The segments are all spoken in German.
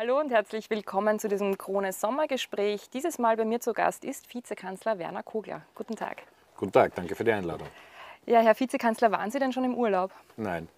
Hallo und herzlich willkommen zu diesem Krone Sommergespräch. Dieses Mal bei mir zu Gast ist Vizekanzler Werner Kogler. Guten Tag. Guten Tag, danke für die Einladung. Ja, Herr Vizekanzler, waren Sie denn schon im Urlaub? Nein.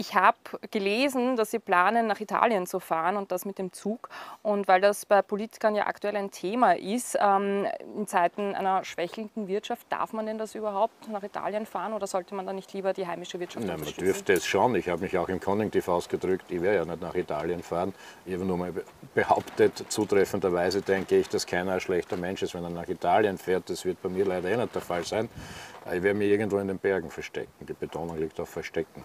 Ich habe gelesen, dass Sie planen, nach Italien zu fahren und das mit dem Zug. Und weil das bei Politikern ja aktuell ein Thema ist, ähm, in Zeiten einer schwächelnden Wirtschaft, darf man denn das überhaupt nach Italien fahren oder sollte man da nicht lieber die heimische Wirtschaft Nein, man dürfte es schon. Ich habe mich auch im Konjunktiv ausgedrückt, ich werde ja nicht nach Italien fahren. Ich habe nur mal behauptet, zutreffenderweise denke ich, dass keiner ein schlechter Mensch ist, wenn er nach Italien fährt. Das wird bei mir leider eh nicht der Fall sein. Ich werde mich irgendwo in den Bergen verstecken. Die Betonung liegt auf Verstecken.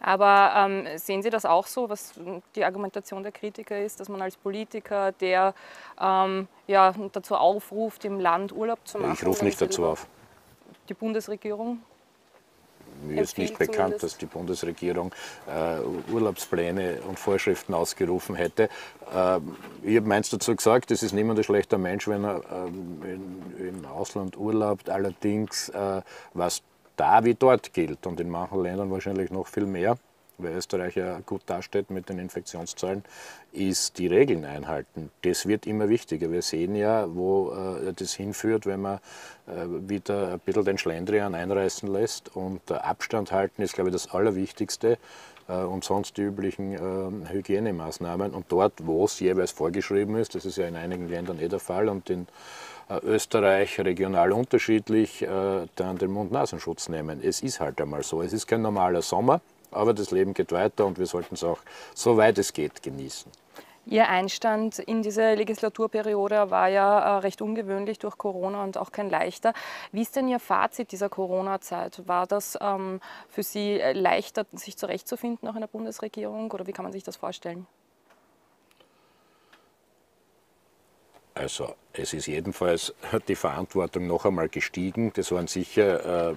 Aber ähm, sehen Sie das auch so, was die Argumentation der Kritiker ist, dass man als Politiker, der ähm, ja, dazu aufruft, im Land Urlaub zu machen? Ich rufe nicht dazu auf. Die Bundesregierung? Mir ist nicht bekannt, zumindest. dass die Bundesregierung äh, Urlaubspläne und Vorschriften ausgerufen hätte. Ähm, ich habe meins dazu gesagt, es ist niemand ein schlechter Mensch, wenn er ähm, in, im Ausland urlaubt. Allerdings, äh, was da wie dort gilt und in manchen Ländern wahrscheinlich noch viel mehr, weil Österreich ja gut dasteht mit den Infektionszahlen, ist die Regeln einhalten. Das wird immer wichtiger. Wir sehen ja, wo äh, das hinführt, wenn man äh, wieder ein bisschen den Schlendrian einreißen lässt. Und äh, Abstand halten ist, glaube ich, das Allerwichtigste. Äh, und sonst die üblichen äh, Hygienemaßnahmen. Und dort, wo es jeweils vorgeschrieben ist, das ist ja in einigen Ländern eh der Fall und in äh, Österreich regional unterschiedlich, äh, dann den Mund-Nasenschutz nehmen. Es ist halt einmal so. Es ist kein normaler Sommer, aber das Leben geht weiter und wir sollten es auch, soweit es geht, genießen. Ihr Einstand in diese Legislaturperiode war ja äh, recht ungewöhnlich durch Corona und auch kein leichter. Wie ist denn Ihr Fazit dieser Corona-Zeit? War das ähm, für Sie äh, leichter, sich zurechtzufinden auch in der Bundesregierung oder wie kann man sich das vorstellen? Also es ist jedenfalls die Verantwortung noch einmal gestiegen. Das waren sicher äh,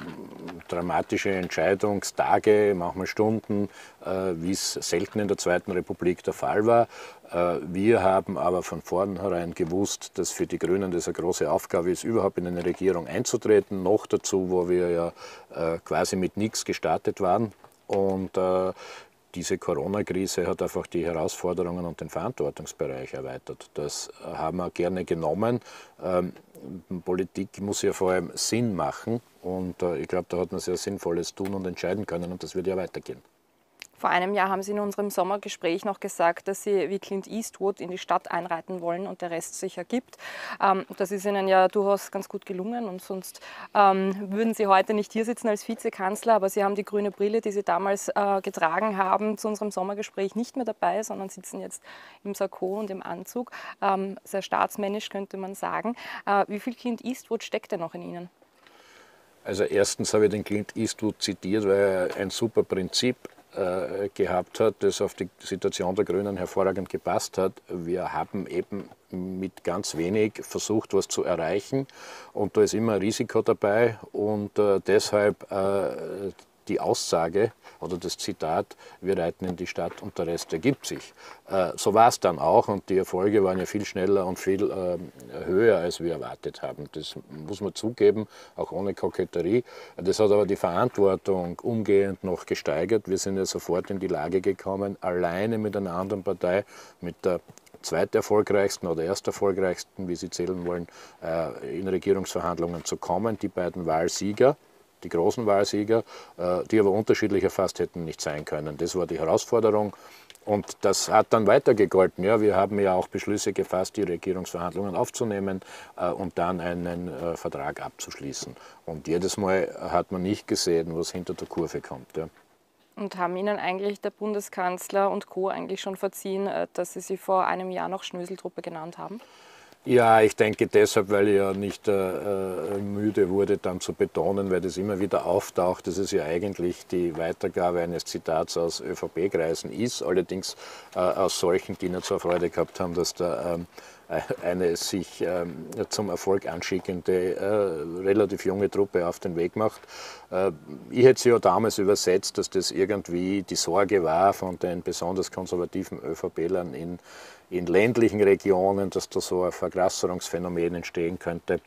dramatische Entscheidungstage, manchmal Stunden, äh, wie es selten in der Zweiten Republik der Fall war. Äh, wir haben aber von vornherein gewusst, dass für die Grünen das eine große Aufgabe ist, überhaupt in eine Regierung einzutreten. Noch dazu, wo wir ja äh, quasi mit nichts gestartet waren. Und äh, diese Corona-Krise hat einfach die Herausforderungen und den Verantwortungsbereich erweitert. Das haben wir gerne genommen. Ähm, Politik muss ja vor allem Sinn machen und äh, ich glaube, da hat man sehr Sinnvolles tun und entscheiden können und das wird ja weitergehen. Vor einem Jahr haben Sie in unserem Sommergespräch noch gesagt, dass Sie wie Clint Eastwood in die Stadt einreiten wollen und der Rest sich ergibt. Ähm, das ist Ihnen ja durchaus ganz gut gelungen und sonst ähm, würden Sie heute nicht hier sitzen als Vizekanzler, aber Sie haben die grüne Brille, die Sie damals äh, getragen haben, zu unserem Sommergespräch nicht mehr dabei, sondern sitzen jetzt im Sakko und im Anzug. Ähm, sehr staatsmännisch könnte man sagen. Äh, wie viel Clint Eastwood steckt denn noch in Ihnen? Also erstens habe ich den Clint Eastwood zitiert, weil er ein super Prinzip äh, gehabt hat, das auf die Situation der Grünen hervorragend gepasst hat. Wir haben eben mit ganz wenig versucht, was zu erreichen und da ist immer ein Risiko dabei und äh, deshalb äh, die Aussage oder das Zitat, wir reiten in die Stadt und der Rest ergibt sich. Äh, so war es dann auch und die Erfolge waren ja viel schneller und viel äh, höher, als wir erwartet haben. Das muss man zugeben, auch ohne Koketterie. Das hat aber die Verantwortung umgehend noch gesteigert. Wir sind ja sofort in die Lage gekommen, alleine mit einer anderen Partei, mit der zweiterfolgreichsten oder ersterfolgreichsten, wie Sie zählen wollen, äh, in Regierungsverhandlungen zu kommen. Die beiden Wahlsieger, die großen Wahlsieger, äh, die aber unterschiedlicher fast hätten nicht sein können. Das war die Herausforderung. Und das hat dann weitergegolten. Ja, wir haben ja auch Beschlüsse gefasst, die Regierungsverhandlungen aufzunehmen äh, und dann einen äh, Vertrag abzuschließen. Und jedes Mal hat man nicht gesehen, was hinter der Kurve kommt. Ja. Und haben Ihnen eigentlich der Bundeskanzler und Co. eigentlich schon verziehen, äh, dass Sie sie vor einem Jahr noch Schnöseltruppe genannt haben? Ja, ich denke deshalb, weil ich ja nicht äh, müde wurde, dann zu betonen, weil das immer wieder auftaucht, dass es ja eigentlich die Weitergabe eines Zitats aus ÖVP-Kreisen ist, allerdings äh, aus solchen, die nicht so Freude gehabt haben, dass da ähm, eine sich ähm, zum Erfolg anschickende, äh, relativ junge Truppe auf den Weg macht. Äh, ich hätte sie ja damals übersetzt, dass das irgendwie die Sorge war von den besonders konservativen ÖVP-Lern in in ländlichen Regionen, dass da so ein Vergrasserungsphänomen entstehen könnte.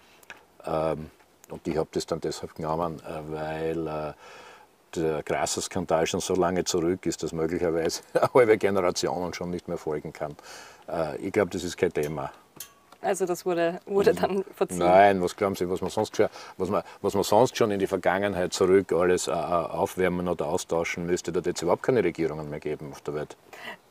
Ähm, und ich habe das dann deshalb genommen, äh, weil äh, der Grasser-Skandal schon so lange zurück ist, dass möglicherweise eine halbe Generation schon nicht mehr folgen kann. Äh, ich glaube, das ist kein Thema. Also das wurde, wurde dann verziehen? Nein, was glauben Sie, was man sonst schon, was man, was man sonst schon in die Vergangenheit zurück alles äh, aufwärmen oder austauschen müsste, da wird es überhaupt keine Regierungen mehr geben auf der Welt.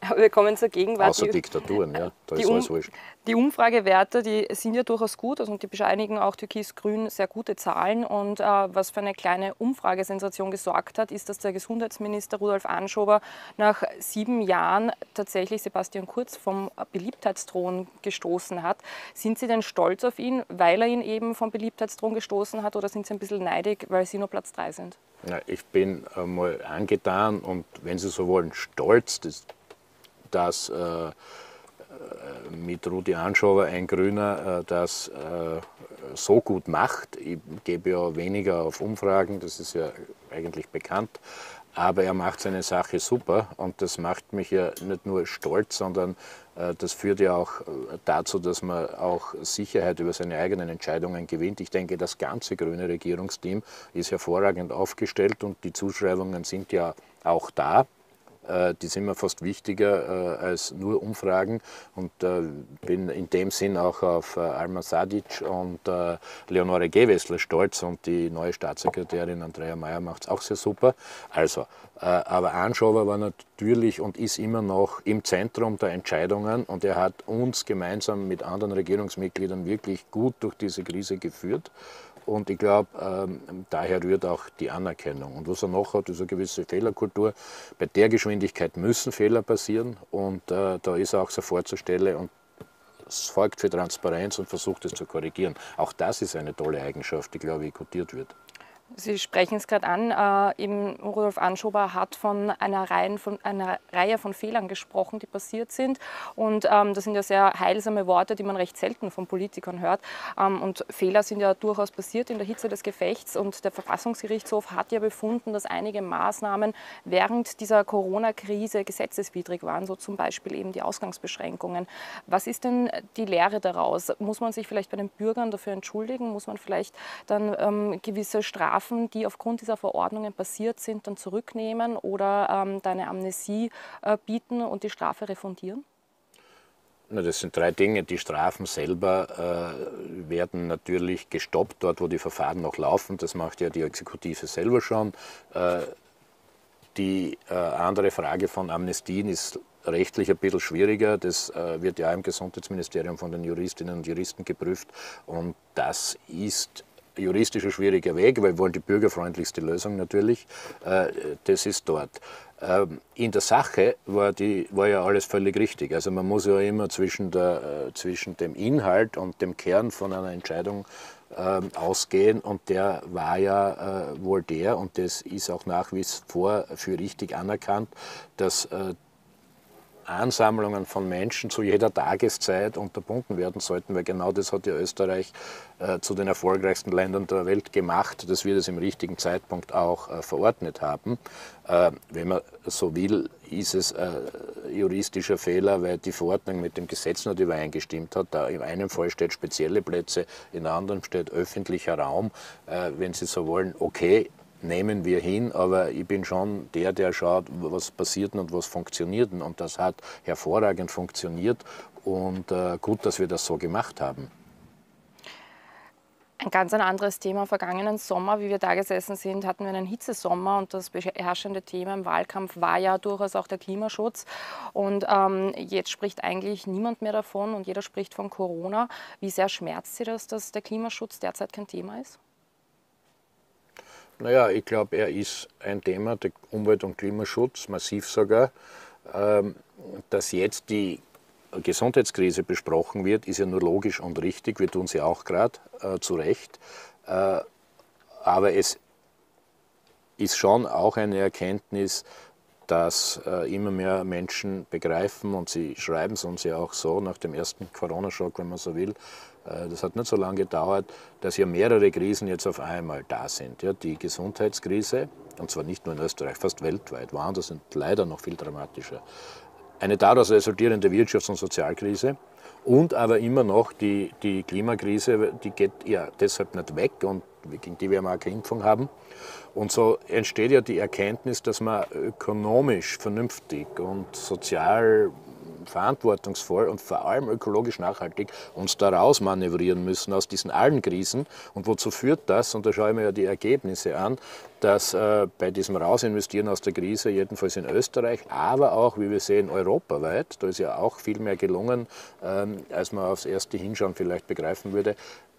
Aber wir kommen zur Gegenwart. Außer Diktaturen, ja, da ist um, alles wurscht. Die Umfragewerte, die sind ja durchaus gut also, und die bescheinigen auch Türkis-Grün sehr gute Zahlen. Und äh, was für eine kleine Umfragesensation gesorgt hat, ist, dass der Gesundheitsminister Rudolf Anschober nach sieben Jahren tatsächlich Sebastian Kurz vom Beliebtheitsthron gestoßen hat. Sind Sie denn stolz auf ihn, weil er ihn eben vom Beliebtheitsthron gestoßen hat oder sind Sie ein bisschen neidig, weil Sie nur Platz drei sind? Ja, ich bin mal angetan und wenn Sie so wollen, stolz, dass, dass äh, mit Rudi Anschober ein Grüner äh, das äh, so gut macht. Ich gebe ja weniger auf Umfragen, das ist ja eigentlich bekannt. Aber er macht seine Sache super und das macht mich ja nicht nur stolz, sondern äh, das führt ja auch dazu, dass man auch Sicherheit über seine eigenen Entscheidungen gewinnt. Ich denke, das ganze grüne Regierungsteam ist hervorragend aufgestellt und die Zuschreibungen sind ja auch da. Äh, die sind mir fast wichtiger äh, als nur Umfragen und äh, bin in dem Sinn auch auf Alma Sadic und Leonore Gewessler stolz und die neue Staatssekretärin Andrea Mayer macht es auch sehr super. Also, aber Anschober war natürlich und ist immer noch im Zentrum der Entscheidungen und er hat uns gemeinsam mit anderen Regierungsmitgliedern wirklich gut durch diese Krise geführt. Und ich glaube, ähm, daher rührt auch die Anerkennung. Und was er noch hat, ist eine gewisse Fehlerkultur. Bei der Geschwindigkeit müssen Fehler passieren und äh, da ist er auch sofort zur Stelle und es folgt für Transparenz und versucht es zu korrigieren. Auch das ist eine tolle Eigenschaft, die, glaube ich, gutiert wird. Sie sprechen es gerade an, äh, Rudolf Anschober hat von einer, Reihe von einer Reihe von Fehlern gesprochen, die passiert sind. Und ähm, das sind ja sehr heilsame Worte, die man recht selten von Politikern hört. Ähm, und Fehler sind ja durchaus passiert in der Hitze des Gefechts. Und der Verfassungsgerichtshof hat ja befunden, dass einige Maßnahmen während dieser Corona-Krise gesetzeswidrig waren, so zum Beispiel eben die Ausgangsbeschränkungen. Was ist denn die Lehre daraus? Muss man sich vielleicht bei den Bürgern dafür entschuldigen? Muss man vielleicht dann ähm, gewisse Strafen Strafen, die aufgrund dieser Verordnungen passiert sind, dann zurücknehmen oder ähm, deine Amnesie äh, bieten und die Strafe refundieren? Na, das sind drei Dinge. Die Strafen selber äh, werden natürlich gestoppt, dort wo die Verfahren noch laufen. Das macht ja die Exekutive selber schon. Äh, die äh, andere Frage von Amnestien ist rechtlich ein bisschen schwieriger. Das äh, wird ja im Gesundheitsministerium von den Juristinnen und Juristen geprüft. Und das ist juristisch ein schwieriger Weg, weil wir wollen die bürgerfreundlichste Lösung natürlich. Äh, das ist dort. Ähm, in der Sache war, die, war ja alles völlig richtig. Also man muss ja immer zwischen, der, äh, zwischen dem Inhalt und dem Kern von einer Entscheidung ähm, ausgehen und der war ja äh, wohl der und das ist auch nach wie vor für richtig anerkannt, dass Ansammlungen von Menschen zu jeder Tageszeit unterbunden werden sollten, weil genau das hat ja Österreich äh, zu den erfolgreichsten Ländern der Welt gemacht, dass wir das im richtigen Zeitpunkt auch äh, verordnet haben. Äh, wenn man so will, ist es äh, juristischer Fehler, weil die Verordnung mit dem Gesetz nicht übereingestimmt hat. Da in einem Fall steht spezielle Plätze, in anderem steht öffentlicher Raum. Wenn Sie so wollen, okay, nehmen wir hin, aber ich bin schon der, der schaut, was passiert und was funktioniert. Und das hat hervorragend funktioniert und äh, gut, dass wir das so gemacht haben. Ein ganz ein anderes Thema. Vergangenen Sommer, wie wir da gesessen sind, hatten wir einen Hitzesommer und das beherrschende Thema im Wahlkampf war ja durchaus auch der Klimaschutz. Und ähm, jetzt spricht eigentlich niemand mehr davon und jeder spricht von Corona. Wie sehr schmerzt Sie das, dass der Klimaschutz derzeit kein Thema ist? Naja, ich glaube, er ist ein Thema, der Umwelt- und Klimaschutz, massiv sogar. Ähm, dass jetzt die Gesundheitskrise besprochen wird, ist ja nur logisch und richtig. Wir tun sie auch gerade, äh, zu Recht. Äh, aber es ist schon auch eine Erkenntnis, dass äh, immer mehr Menschen begreifen und sie schreiben es uns ja auch so nach dem ersten Corona-Schock, wenn man so will, äh, das hat nicht so lange gedauert, dass hier mehrere Krisen jetzt auf einmal da sind. Ja, die Gesundheitskrise, und zwar nicht nur in Österreich, fast weltweit, woanders sind leider noch viel dramatischer. Eine daraus resultierende Wirtschafts- und Sozialkrise Und aber immer noch die, die Klimakrise, die geht ja deshalb nicht weg und gegen die wir mal keine Impfung haben. Und so entsteht ja die Erkenntnis, dass man ökonomisch vernünftig und sozial verantwortungsvoll und vor allem ökologisch nachhaltig uns da raus manövrieren müssen aus diesen allen Krisen. Und wozu führt das? Und da schaue ich mir ja die Ergebnisse an, dass äh, bei diesem Rausinvestieren aus der Krise, jedenfalls in Österreich, aber auch, wie wir sehen, europaweit, da ist ja auch viel mehr gelungen, ähm, als man aufs erste Hinschauen vielleicht begreifen würde,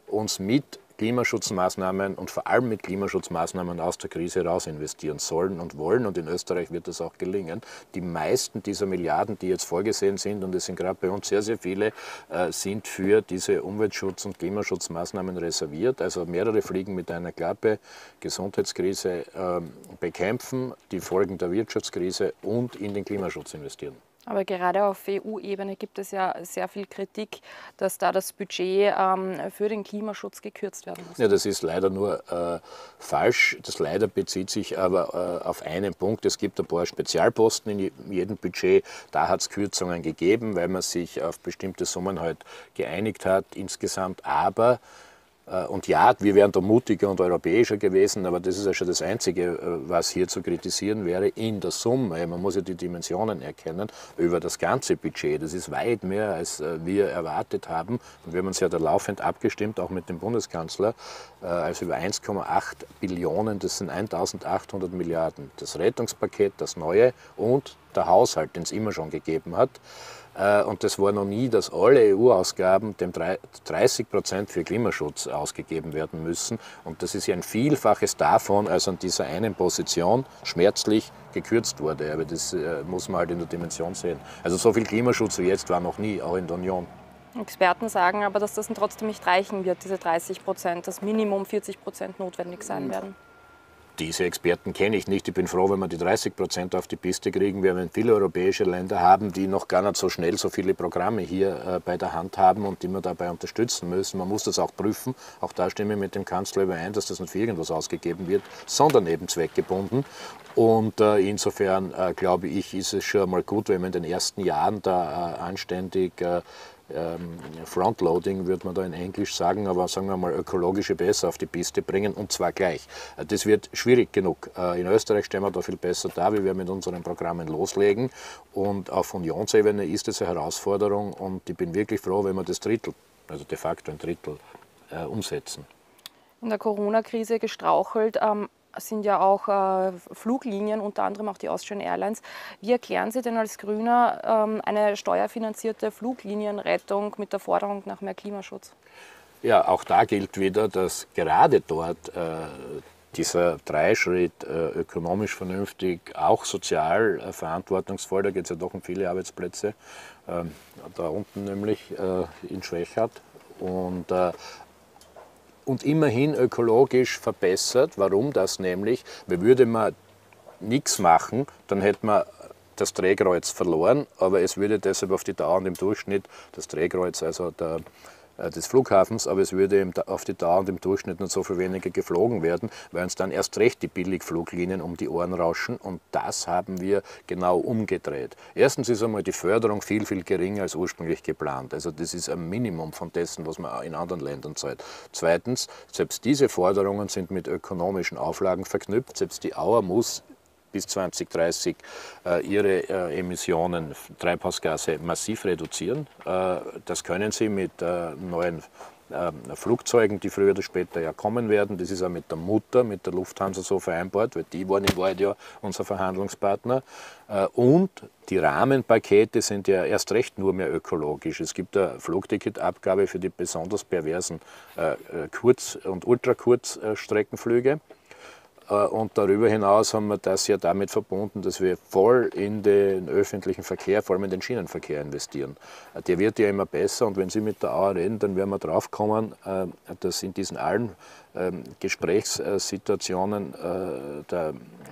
uns mit Klimaschutzmaßnahmen und vor allem mit Klimaschutzmaßnahmen aus der Krise raus investieren sollen und wollen. Und in Österreich wird das auch gelingen. Die meisten dieser Milliarden, die jetzt vorgesehen sind, und es sind gerade bei uns sehr, sehr viele, äh, sind für diese Umweltschutz- und Klimaschutzmaßnahmen reserviert. Also mehrere Fliegen mit einer Klappe, Gesundheitskrise ähm, bekämpfen, die Folgen der Wirtschaftskrise und in den Klimaschutz investieren. Aber gerade auf EU-Ebene gibt es ja sehr viel Kritik, dass da das Budget ähm, für den Klimaschutz gekürzt werden muss. Ja, das ist leider nur äh, falsch. Das leider bezieht sich aber äh, auf einen Punkt. Es gibt ein paar Spezialposten in jedem Budget. Da hat es Kürzungen gegeben, weil man sich auf bestimmte Summen halt geeinigt hat insgesamt. Aber und ja, wir wären da mutiger und europäischer gewesen, aber das ist ja schon das Einzige, äh, was hier zu kritisieren wäre, in der Summe. Man muss ja die Dimensionen erkennen über das ganze Budget. Das ist weit mehr, als äh, wir erwartet haben. Und wir haben uns ja da laufend abgestimmt, auch mit dem Bundeskanzler, also über 1,8 Billionen, das sind 1800 Milliarden. Das Rettungspaket, das neue und der Haushalt, den es immer schon gegeben hat. Äh, und das war noch nie, dass alle EU-Ausgaben dem 30 Prozent für Klimaschutz ausgegeben werden müssen. Und das ist ja ein Vielfaches davon, als an dieser einen Position schmerzlich gekürzt wurde. Aber das äh, muss man halt in der Dimension sehen. Also so viel Klimaschutz wie jetzt war noch nie, auch in der Union. Experten sagen aber, dass das trotzdem nicht reichen wird, diese 30 Prozent, dass Minimum 40 Prozent notwendig sein hm. werden. Diese Experten kenne ich nicht. Ich bin froh, wenn wir die 30 Prozent auf die Piste kriegen. Wir werden viele europäische Länder haben, die noch gar nicht so schnell so viele Programme hier äh, bei der Hand haben und die wir dabei unterstützen müssen. Man muss das auch prüfen. Auch da stimme ich mit dem Kanzler überein, dass das nicht für irgendwas ausgegeben wird, sondern eben zweckgebunden. Und äh, insofern äh, glaube ich, ist es schon mal gut, wenn wir in den ersten Jahren da anständig ähm, Frontloading, würde man da in Englisch sagen, aber sagen wir mal ökologische Bässe auf die Piste bringen und zwar gleich. Äh, das wird schwierig genug. Äh, in Österreich stehen wir da viel besser da, wie wir mit unseren Programmen loslegen und auf Unionsebene ist es eine Herausforderung und ich bin wirklich froh, wenn wir das Drittel, also de facto ein Drittel, äh, umsetzen. In der Corona-Krise gestrauchelt. Ähm, sind ja auch äh, Fluglinien, unter anderem auch die Austrian Airlines. Wie erklären Sie denn als Grüner ähm, eine steuerfinanzierte Fluglinienrettung mit der Forderung nach mehr Klimaschutz? Ja, auch da gilt wieder, dass gerade dort äh, dieser Dreischritt äh, ökonomisch vernünftig, auch sozial äh, verantwortungsvoll, da geht es ja doch um viele Arbeitsplätze, ähm, da unten nämlich äh, in Schwächert. Und äh, und immerhin ökologisch verbessert. Warum das nämlich? Weil würde man nichts machen, dann hätte man das Drehkreuz verloren, aber es würde deshalb auf die Dauer und im Durchschnitt das Drehkreuz, also der des Flughafens, aber es würde auf die Dauer und im Durchschnitt nicht so viel weniger geflogen werden, weil uns dann erst recht die Billigfluglinien um die Ohren rauschen und das haben wir genau umgedreht. Erstens ist einmal die Förderung viel, viel geringer als ursprünglich geplant. Also das ist ein Minimum von dessen, was man in anderen Ländern zahlt. Zweitens, selbst diese Forderungen sind mit ökonomischen Auflagen verknüpft. Selbst die Auer muss bis 2030 äh, ihre äh, Emissionen Treibhausgase massiv reduzieren. Äh, das können sie mit neuen Flugzeugen, die früher oder später ja kommen werden. Das ist auch mit der Mutter, mit der Lufthansa so vereinbart, weil die waren in Wahrheit ja unser Verhandlungspartner. Und die Rahmenpakete sind ja erst recht nur mehr ökologisch. Es gibt eine Flugticketabgabe für die besonders perversen Kurz- und Ultrakurzstreckenflüge. Und darüber hinaus haben wir das ja damit verbunden, dass wir voll in den öffentlichen Verkehr, vor allem in den Schienenverkehr investieren. Äh, der wird ja immer besser und wenn Sie mit der Auer reden, dann werden wir drauf kommen, äh, dass in diesen allen ähm, Gesprächssituationen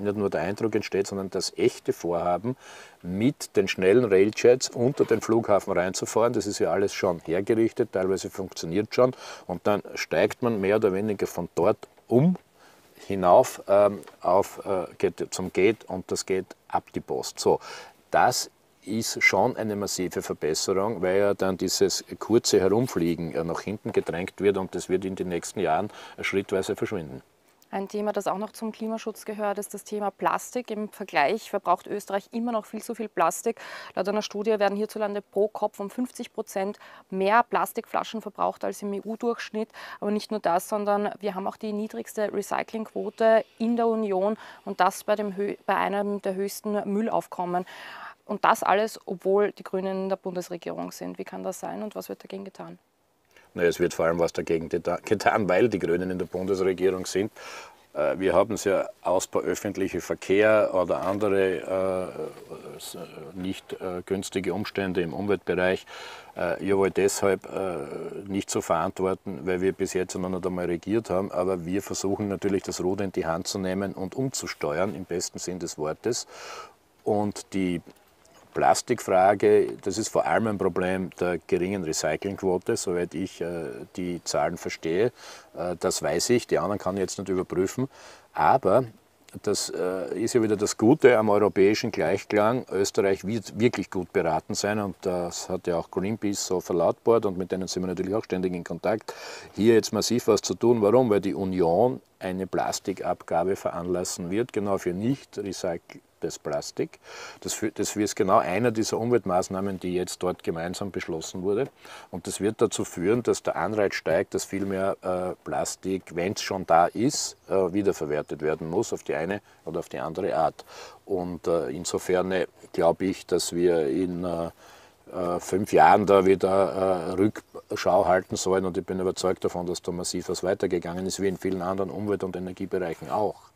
nicht nur der Eindruck entsteht, sondern das echte Vorhaben, mit den schnellen Railjets unter den Flughafen reinzufahren. Das ist ja alles schon hergerichtet, teilweise funktioniert schon. Und dann steigt man mehr oder weniger von dort um hinauf ähm, auf, äh, geht zum Gate und das geht ab die Post. So, das ist schon eine massive Verbesserung, weil ja dann dieses kurze Herumfliegen nach hinten gedrängt wird und das wird in den nächsten Jahren schrittweise verschwinden. Ein Thema, das auch noch zum Klimaschutz gehört, ist das Thema Plastik. Im Vergleich verbraucht Österreich immer noch viel zu viel Plastik. Laut einer Studie werden hierzulande pro Kopf um 50 Prozent mehr Plastikflaschen verbraucht als im EU-Durchschnitt. Aber nicht nur das, sondern wir haben auch die niedrigste Recyclingquote in der Union und das bei, dem, bei einem der höchsten Müllaufkommen. Und das alles, obwohl die Grünen in der Bundesregierung sind. Wie kann das sein und was wird dagegen getan? Naja, es wird vor allem was dagegen getan, weil die Grünen in der Bundesregierung sind. Äh, wir haben es ja Ausbau öffentlicher Verkehr oder andere äh, nicht äh, günstige Umstände im Umweltbereich äh, ja wohl deshalb äh, nicht zu verantworten, weil wir bis jetzt noch nicht einmal regiert haben, aber wir versuchen natürlich das Ruder in die Hand zu nehmen und umzusteuern, im besten Sinn des Wortes. Und die Plastikfrage, das ist vor allem ein Problem der geringen Recyclingquote, soweit ich äh, die Zahlen verstehe. Äh, das weiß ich, die anderen kann ich jetzt nicht überprüfen. Aber das äh, ist ja wieder das Gute am europäischen Gleichklang. Österreich wird wirklich gut beraten sein und das hat ja auch Greenpeace so verlautbart und mit denen sind wir natürlich auch ständig in Kontakt, hier jetzt massiv was zu tun. Warum? Weil die Union eine Plastikabgabe veranlassen wird, genau für nicht recyceltes Plastik. Das, das ist genau einer dieser Umweltmaßnahmen, die jetzt dort gemeinsam beschlossen wurde. Und das wird dazu führen, dass der Anreiz steigt, dass viel mehr äh, Plastik, wenn es schon da ist, äh, wiederverwertet werden muss auf die eine oder auf die andere Art. Und äh, insofern äh, glaube ich, dass wir in äh, äh, fünf Jahren da wieder Rückschau halten sollen und ich bin überzeugt davon, dass da massiv was weitergegangen ist, wie in vielen anderen Umwelt- und Energiebereichen auch.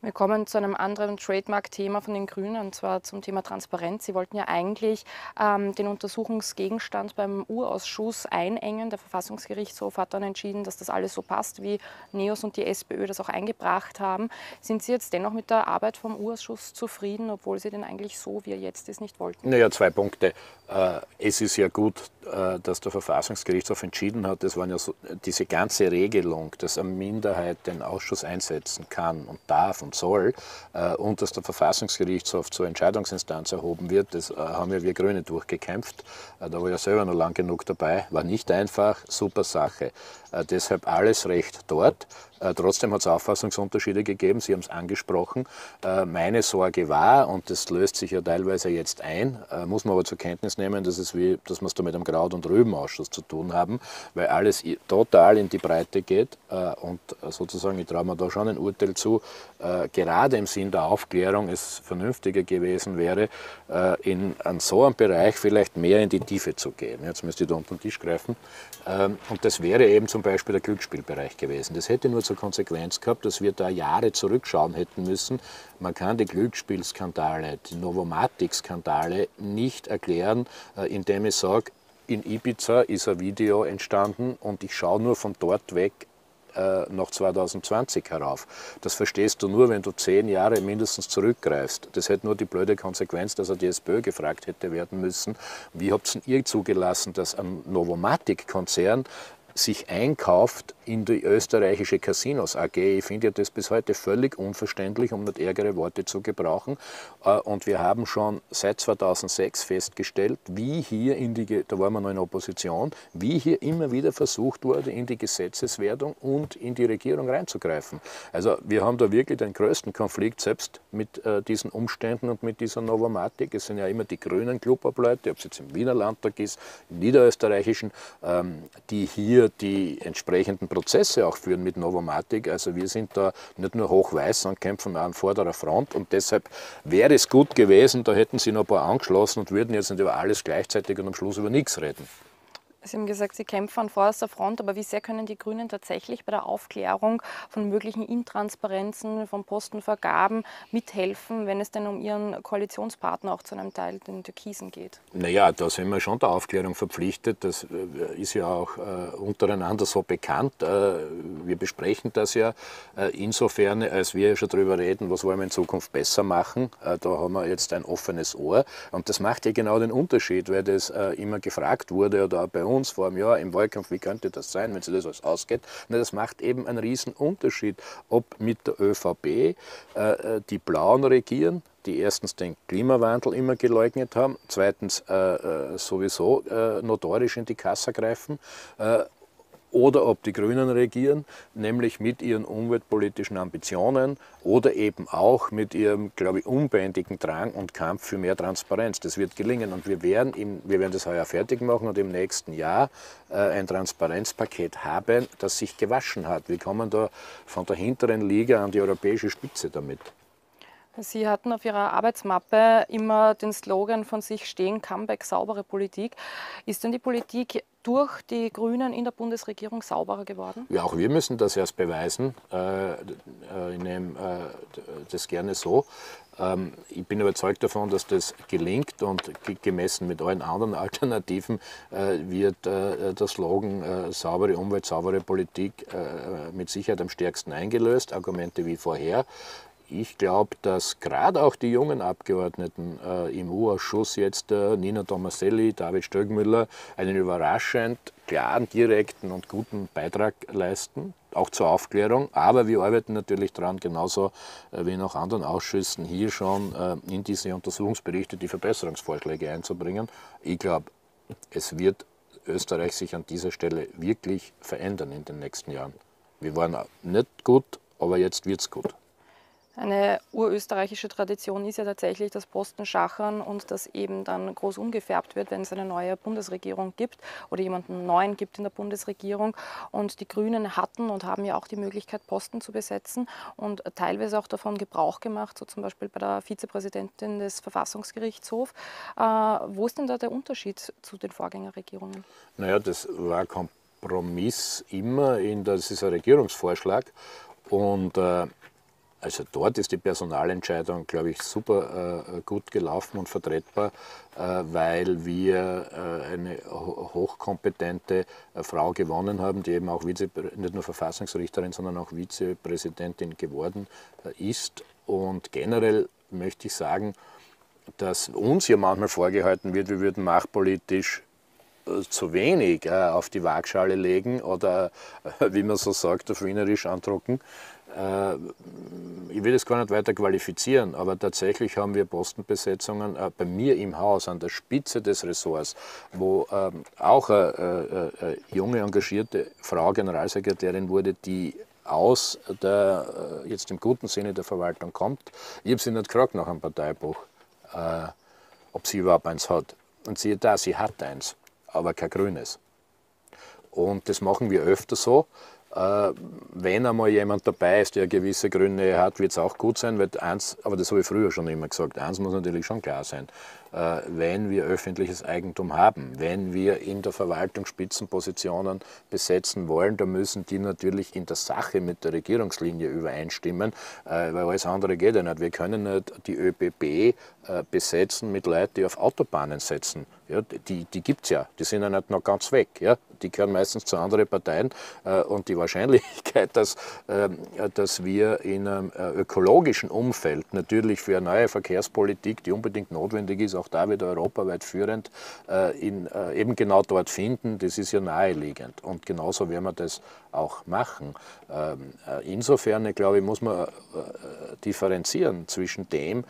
Wir kommen zu einem anderen Trademark-Thema von den Grünen, und zwar zum Thema Transparenz. Sie wollten ja eigentlich ähm, den Untersuchungsgegenstand beim Urausschuss einengen. Der Verfassungsgerichtshof hat dann entschieden, dass das alles so passt, wie NEOS und die SPÖ das auch eingebracht haben. Sind Sie jetzt dennoch mit der Arbeit vom Urausschuss zufrieden, obwohl Sie den eigentlich so, wie er jetzt ist, nicht wollten? Naja, zwei Punkte. Äh, es ist ja gut, äh, dass der Verfassungsgerichtshof entschieden hat, das war ja so, diese ganze Regelung, dass eine Minderheit den Ausschuss einsetzen kann und darf und soll äh, und dass der Verfassungsgerichtshof zur Entscheidungsinstanz erhoben wird, das haben ja wir Grüne durchgekämpft. Da war ja selber noch lang genug dabei, war nicht einfach, super Sache. Deshalb alles Recht dort. Trotzdem hat es Auffassungsunterschiede gegeben, Sie haben es angesprochen. Meine Sorge war, und das löst sich ja teilweise jetzt ein, muss man aber zur Kenntnis nehmen, dass, es wie, dass wir es da mit einem Kraut- und Rübenausschuss zu tun haben, weil alles total in die Breite geht und sozusagen, ich traue mir da schon ein Urteil zu, äh, gerade im Sinn der Aufklärung es vernünftiger gewesen wäre, äh, in an so einem Bereich vielleicht mehr in die Tiefe zu gehen. Jetzt müsste ich da unter den Tisch greifen. Ähm, und das wäre eben zum Beispiel der Glücksspielbereich gewesen. Das hätte nur zur Konsequenz gehabt, dass wir da Jahre zurückschauen hätten müssen. Man kann die Glücksspielskandale, die Novomatic-Skandale nicht erklären, äh, indem ich sage, in Ibiza ist ein Video entstanden und ich schaue nur von dort weg äh, nach 2020 herauf. Das verstehst du nur, wenn du zehn Jahre mindestens zurückgreifst. Das hätte nur die blöde Konsequenz, dass er die SPÖ gefragt hätte werden müssen, wie habt ihr zugelassen, dass ein Novomatic-Konzern sich einkauft in die österreichische Casinos AG. Ich finde ja das bis heute völlig unverständlich, um nicht ärgere Worte zu gebrauchen. Äh, und wir haben schon seit 2006 festgestellt, wie hier in die, da waren wir noch in Opposition, wie hier immer wieder versucht wurde, in die Gesetzeswertung und in die Regierung reinzugreifen. Also wir haben da wirklich den größten Konflikt selbst mit äh, diesen Umständen und mit dieser Novomatik. Es sind ja immer die grünen Clubobleute, ob es jetzt im Wiener Landtag ist, im niederösterreichischen, ähm, die hier die entsprechenden Prozesse auch führen mit Novomatic. Also wir sind da nicht nur hochweiß, sondern kämpfen an vorderer Front und deshalb wäre es gut gewesen, da hätten sie noch ein paar angeschlossen und würden jetzt nicht über alles gleichzeitig und am Schluss über nichts reden. Sie haben gesagt, Sie kämpfen an vorderster Front, aber wie sehr können die Grünen tatsächlich bei der Aufklärung von möglichen Intransparenzen, von Postenvergaben mithelfen, wenn es denn um Ihren Koalitionspartner auch zu einem Teil, den Türkisen, geht? Naja, da sind wir schon der Aufklärung verpflichtet. Das äh, ist ja auch äh, untereinander so bekannt. Äh, wir besprechen das ja äh, insofern, als wir schon darüber reden, was wollen wir in Zukunft besser machen. Äh, da haben wir jetzt ein offenes Ohr. Und das macht ja genau den Unterschied, weil das äh, immer gefragt wurde oder auch bei uns einem Jahr im Wahlkampf, wie könnte das sein, wenn sich das alles ausgeht. Na, das macht eben einen riesen Unterschied, ob mit der ÖVP äh, äh, die Blauen regieren, die erstens den Klimawandel immer geleugnet haben, zweitens äh, äh sowieso äh, notorisch in die Kasse greifen äh, oder ob die Grünen regieren, nämlich mit ihren umweltpolitischen Ambitionen oder eben auch mit ihrem, glaube ich, unbändigen Drang und Kampf für mehr Transparenz. Das wird gelingen und wir werden, im, wir werden das heuer fertig machen und im nächsten Jahr äh, ein Transparenzpaket haben, das sich gewaschen hat. Wir kommen da von der hinteren Liga an die europäische Spitze damit. Sie hatten auf Ihrer Arbeitsmappe immer den Slogan von sich stehen, Comeback, saubere Politik. Ist denn die Politik durch die Grünen in der Bundesregierung sauberer geworden? Ja, auch wir müssen das erst beweisen. Äh, äh, ich nehme äh, das gerne so. Ähm, ich bin überzeugt davon, dass das gelingt und gemessen mit allen anderen Alternativen wird der Slogan saubere Umwelt, saubere Politik mit Sicherheit am stärksten eingelöst. Argumente wie vorher ich glaube, dass gerade auch die jungen Abgeordneten äh, im U-Ausschuss jetzt äh, Nina Tomaselli, David Stöckmüller einen überraschend klaren, direkten und guten Beitrag leisten, auch zur Aufklärung. Aber wir arbeiten natürlich daran, genauso äh, wie in auch anderen Ausschüssen, hier schon äh, in diese Untersuchungsberichte die Verbesserungsvorschläge einzubringen. Ich glaube, es wird Österreich sich an dieser Stelle wirklich verändern in den nächsten Jahren. Wir waren nicht gut, aber jetzt wird es gut. Eine urösterreichische Tradition ist ja tatsächlich das Postenschachern und dass eben dann groß umgefärbt wird, wenn es eine neue Bundesregierung gibt oder jemanden neuen gibt in der Bundesregierung. Und die Grünen hatten und haben ja auch die Möglichkeit, Posten zu besetzen und teilweise auch davon Gebrauch gemacht, so zum Beispiel bei der Vizepräsidentin des Verfassungsgerichtshofs. Äh, wo ist denn da der Unterschied zu den Vorgängerregierungen? Naja, das war Kompromiss immer, in, das ist ein Regierungsvorschlag. Und äh, also dort ist die Personalentscheidung, glaube ich, super äh, gut gelaufen und vertretbar, äh, weil wir äh, eine hochkompetente äh, Frau gewonnen haben, die eben auch Vize, nicht nur Verfassungsrichterin, sondern auch Vizepräsidentin geworden äh, ist. Und generell möchte ich sagen, dass uns hier manchmal vorgehalten wird, wir würden machtpolitisch äh, zu wenig auf die Waagschale legen oder, wie man so sagt, auf Wienerisch andrucken. Äh, ich will das gar nicht weiter qualifizieren, aber tatsächlich haben wir Postenbesetzungen äh, bei mir im Haus an der Spitze des Ressorts, wo ähm, auch eine, eine junge, engagierte Frau Generalsekretärin wurde, die aus der, äh, jetzt im guten Sinne der Verwaltung kommt. Ich habe sie nicht gefragt nach einem Parteibuch, äh, ob sie überhaupt eins hat. Und siehe da, sie hat eins, aber kein grünes. Und das machen wir öfter so. Äh, wenn einmal jemand dabei ist, der gewisse Gründe hat, wird es auch gut sein, weil eins, aber das habe ich früher schon immer gesagt, eins muss natürlich schon klar sein. Äh, wenn wir öffentliches Eigentum haben, wenn wir in der Verwaltung Spitzenpositionen besetzen wollen, dann müssen die natürlich in der Sache mit der Regierungslinie übereinstimmen, äh, weil alles andere geht ja nicht. Wir können nicht die ÖBB besetzen mit Leuten, die auf Autobahnen setzen. Ja, die die gibt es ja, die sind ja nicht noch ganz weg. Ja? Die gehören meistens zu anderen Parteien und die Wahrscheinlichkeit, dass, ähm, dass wir in einem ökologischen Umfeld natürlich für eine neue Verkehrspolitik, die unbedingt notwendig ist, auch da wieder europaweit führend, äh, in, äh, eben genau dort finden, das ist ja naheliegend. Und genauso werden wir das auch machen. Ähm, äh, insofern, glaube ich, muss man differenzieren zwischen dem,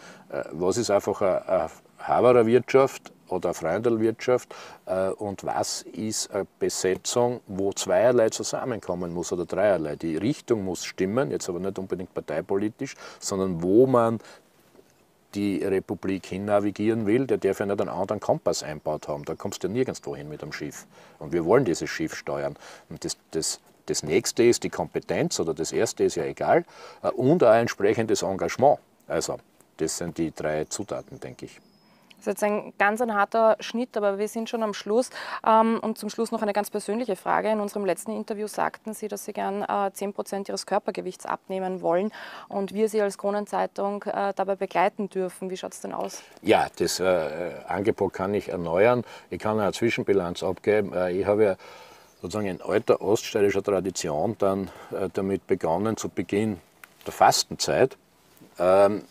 was ist einfach eine Habererwirtschaft oder Freundelwirtschaft äh, und was ist eine Besetzung, wo zweierlei zusammenkommen muss oder dreierlei. Die Richtung muss stimmen, jetzt aber nicht unbedingt parteipolitisch, sondern wo man die Republik hin navigieren will, der darf ja nicht einen anderen Kompass einbaut haben. Da kommst du ja nirgendwo hin mit dem Schiff. Und wir wollen dieses Schiff steuern. Und das, das, das nächste ist die Kompetenz oder das erste ist ja egal äh, und ein entsprechendes Engagement. Also, das sind die drei Zutaten, denke ich. Das ist jetzt ein ganz ein harter Schnitt, aber wir sind schon am Schluss. Ähm, und zum Schluss noch eine ganz persönliche Frage. In unserem letzten Interview sagten Sie, dass Sie gern 10 äh, Prozent Ihres Körpergewichts abnehmen wollen und wir Sie als Kronenzeitung äh, dabei begleiten dürfen. Wie schaut es denn aus? Ja, das äh, Angebot kann ich erneuern. Ich kann eine Zwischenbilanz abgeben. ich habe ja sozusagen in alter oststeirischer Tradition dann damit begonnen, zu Beginn der Fastenzeit. Ähm,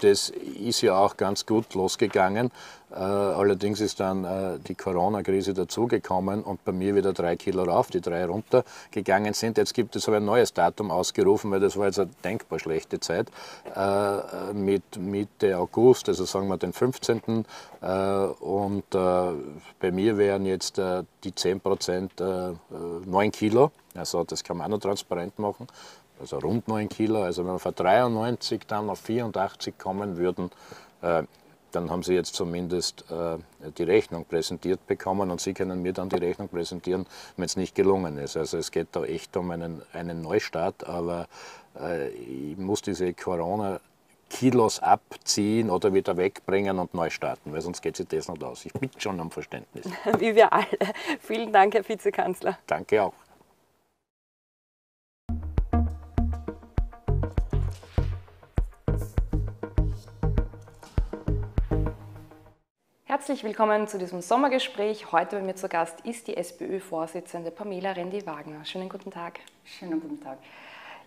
das ist ja auch ganz gut losgegangen. Äh, allerdings ist dann äh, die Corona-Krise dazugekommen und bei mir wieder drei Kilo rauf, die drei runter gegangen sind. Jetzt gibt es aber ein neues Datum ausgerufen, weil das war jetzt eine denkbar schlechte Zeit, äh, mit Mitte August, also sagen wir den 15. Und bei mir wären jetzt die 10 Prozent 9 Kilo. Also das kann man auch noch transparent machen also rund 9 Kilo. Also wenn wir von 93 dann auf 84 kommen würden, äh, dann haben Sie jetzt zumindest äh, die Rechnung präsentiert bekommen und Sie können mir dann die Rechnung präsentieren, wenn es nicht gelungen ist. Also es geht da echt um einen, einen Neustart, aber äh, ich muss diese Corona Kilos abziehen oder wieder wegbringen und neu starten, weil sonst geht sich das nicht aus. Ich bitte schon um Verständnis. Wie wir alle. Vielen Dank, Herr Vizekanzler. Danke auch. Herzlich willkommen zu diesem Sommergespräch. Heute bei mir zu Gast ist die SPÖ-Vorsitzende Pamela Rendi-Wagner. Schönen guten Tag. Schönen guten Tag.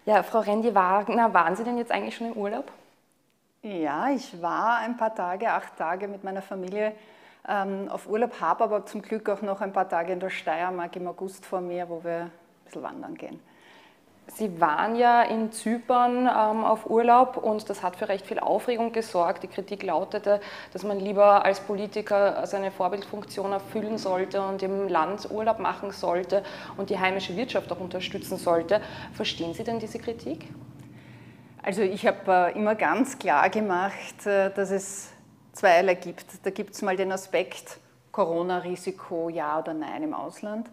Ja, Frau Rendi-Wagner, waren Sie denn jetzt eigentlich schon im Urlaub? Ja, ich war ein paar Tage, acht Tage mit meiner Familie ähm, auf Urlaub, habe aber zum Glück auch noch ein paar Tage in der Steiermark im August vor mir, wo wir ein bisschen wandern gehen. Sie waren ja in Zypern ähm, auf Urlaub und das hat für recht viel Aufregung gesorgt. Die Kritik lautete, dass man lieber als Politiker seine Vorbildfunktion erfüllen sollte und im Land Urlaub machen sollte und die heimische Wirtschaft auch unterstützen sollte. Verstehen Sie denn diese Kritik? Also ich habe äh, immer ganz klar gemacht, äh, dass es zweierlei gibt. Da gibt es mal den Aspekt Corona-Risiko, ja oder nein im Ausland.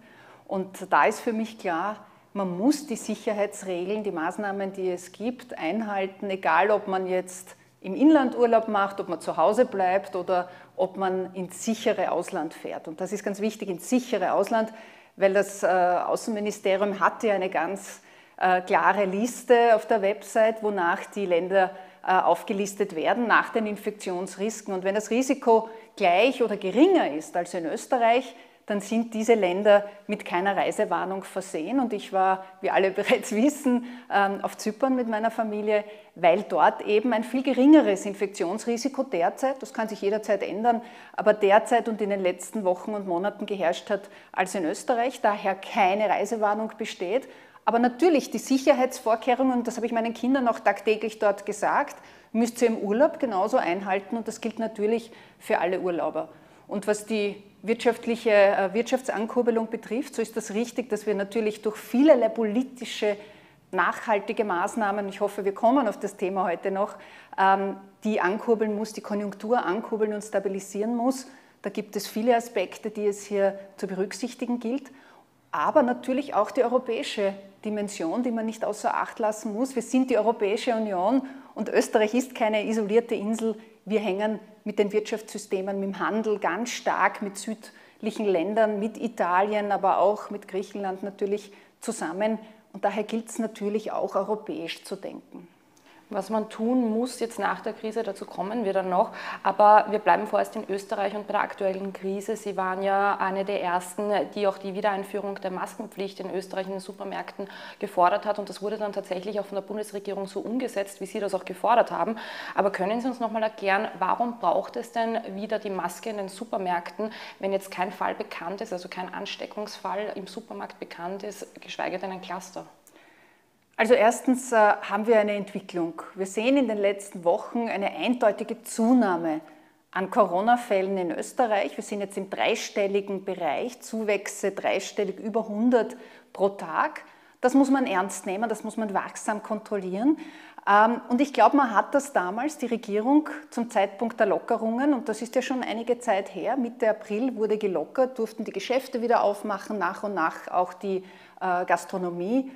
Und da ist für mich klar, man muss die Sicherheitsregeln, die Maßnahmen, die es gibt, einhalten, egal ob man jetzt im Inland Urlaub macht, ob man zu Hause bleibt oder ob man ins sichere Ausland fährt. Und das ist ganz wichtig, ins sichere Ausland, weil das äh, Außenministerium hatte eine ganz äh, klare Liste auf der Website, wonach die Länder äh, aufgelistet werden nach den Infektionsrisken. Und wenn das Risiko gleich oder geringer ist als in Österreich, dann sind diese Länder mit keiner Reisewarnung versehen. Und ich war, wie alle bereits wissen, ähm, auf Zypern mit meiner Familie, weil dort eben ein viel geringeres Infektionsrisiko derzeit, das kann sich jederzeit ändern, aber derzeit und in den letzten Wochen und Monaten geherrscht hat als in Österreich, daher keine Reisewarnung besteht. Aber natürlich die Sicherheitsvorkehrungen, das habe ich meinen Kindern auch tagtäglich dort gesagt, müsst ihr im Urlaub genauso einhalten und das gilt natürlich für alle Urlauber. Und was die wirtschaftliche äh, Wirtschaftsankurbelung betrifft, so ist das richtig, dass wir natürlich durch vielerlei politische nachhaltige Maßnahmen, ich hoffe, wir kommen auf das Thema heute noch, ähm, die ankurbeln muss, die Konjunktur ankurbeln und stabilisieren muss. Da gibt es viele Aspekte, die es hier zu berücksichtigen gilt, aber natürlich auch die europäische Dimension, die man nicht außer Acht lassen muss. Wir sind die Europäische Union und Österreich ist keine isolierte Insel. Wir hängen mit den Wirtschaftssystemen, mit dem Handel ganz stark mit südlichen Ländern, mit Italien, aber auch mit Griechenland natürlich zusammen. Und daher gilt es natürlich auch europäisch zu denken was man tun muss jetzt nach der Krise, dazu kommen wir dann noch. Aber wir bleiben vorerst in Österreich und bei der aktuellen Krise. Sie waren ja eine der ersten, die auch die Wiedereinführung der Maskenpflicht in Österreich in den Supermärkten gefordert hat. Und das wurde dann tatsächlich auch von der Bundesregierung so umgesetzt, wie Sie das auch gefordert haben. Aber können Sie uns noch mal erklären, warum braucht es denn wieder die Maske in den Supermärkten, wenn jetzt kein Fall bekannt ist, also kein Ansteckungsfall im Supermarkt bekannt ist, geschweige denn ein Cluster? Also erstens äh, haben wir eine Entwicklung. Wir sehen in den letzten Wochen eine eindeutige Zunahme an Corona-Fällen in Österreich. Wir sind jetzt im dreistelligen Bereich, Zuwächse dreistellig über 100 pro Tag. Das muss man ernst nehmen, das muss man wachsam kontrollieren. Ähm, und ich glaube, man hat das damals, die Regierung, zum Zeitpunkt der Lockerungen, und das ist ja schon einige Zeit her, Mitte April wurde gelockert, durften die Geschäfte wieder aufmachen, nach und nach auch die äh, Gastronomie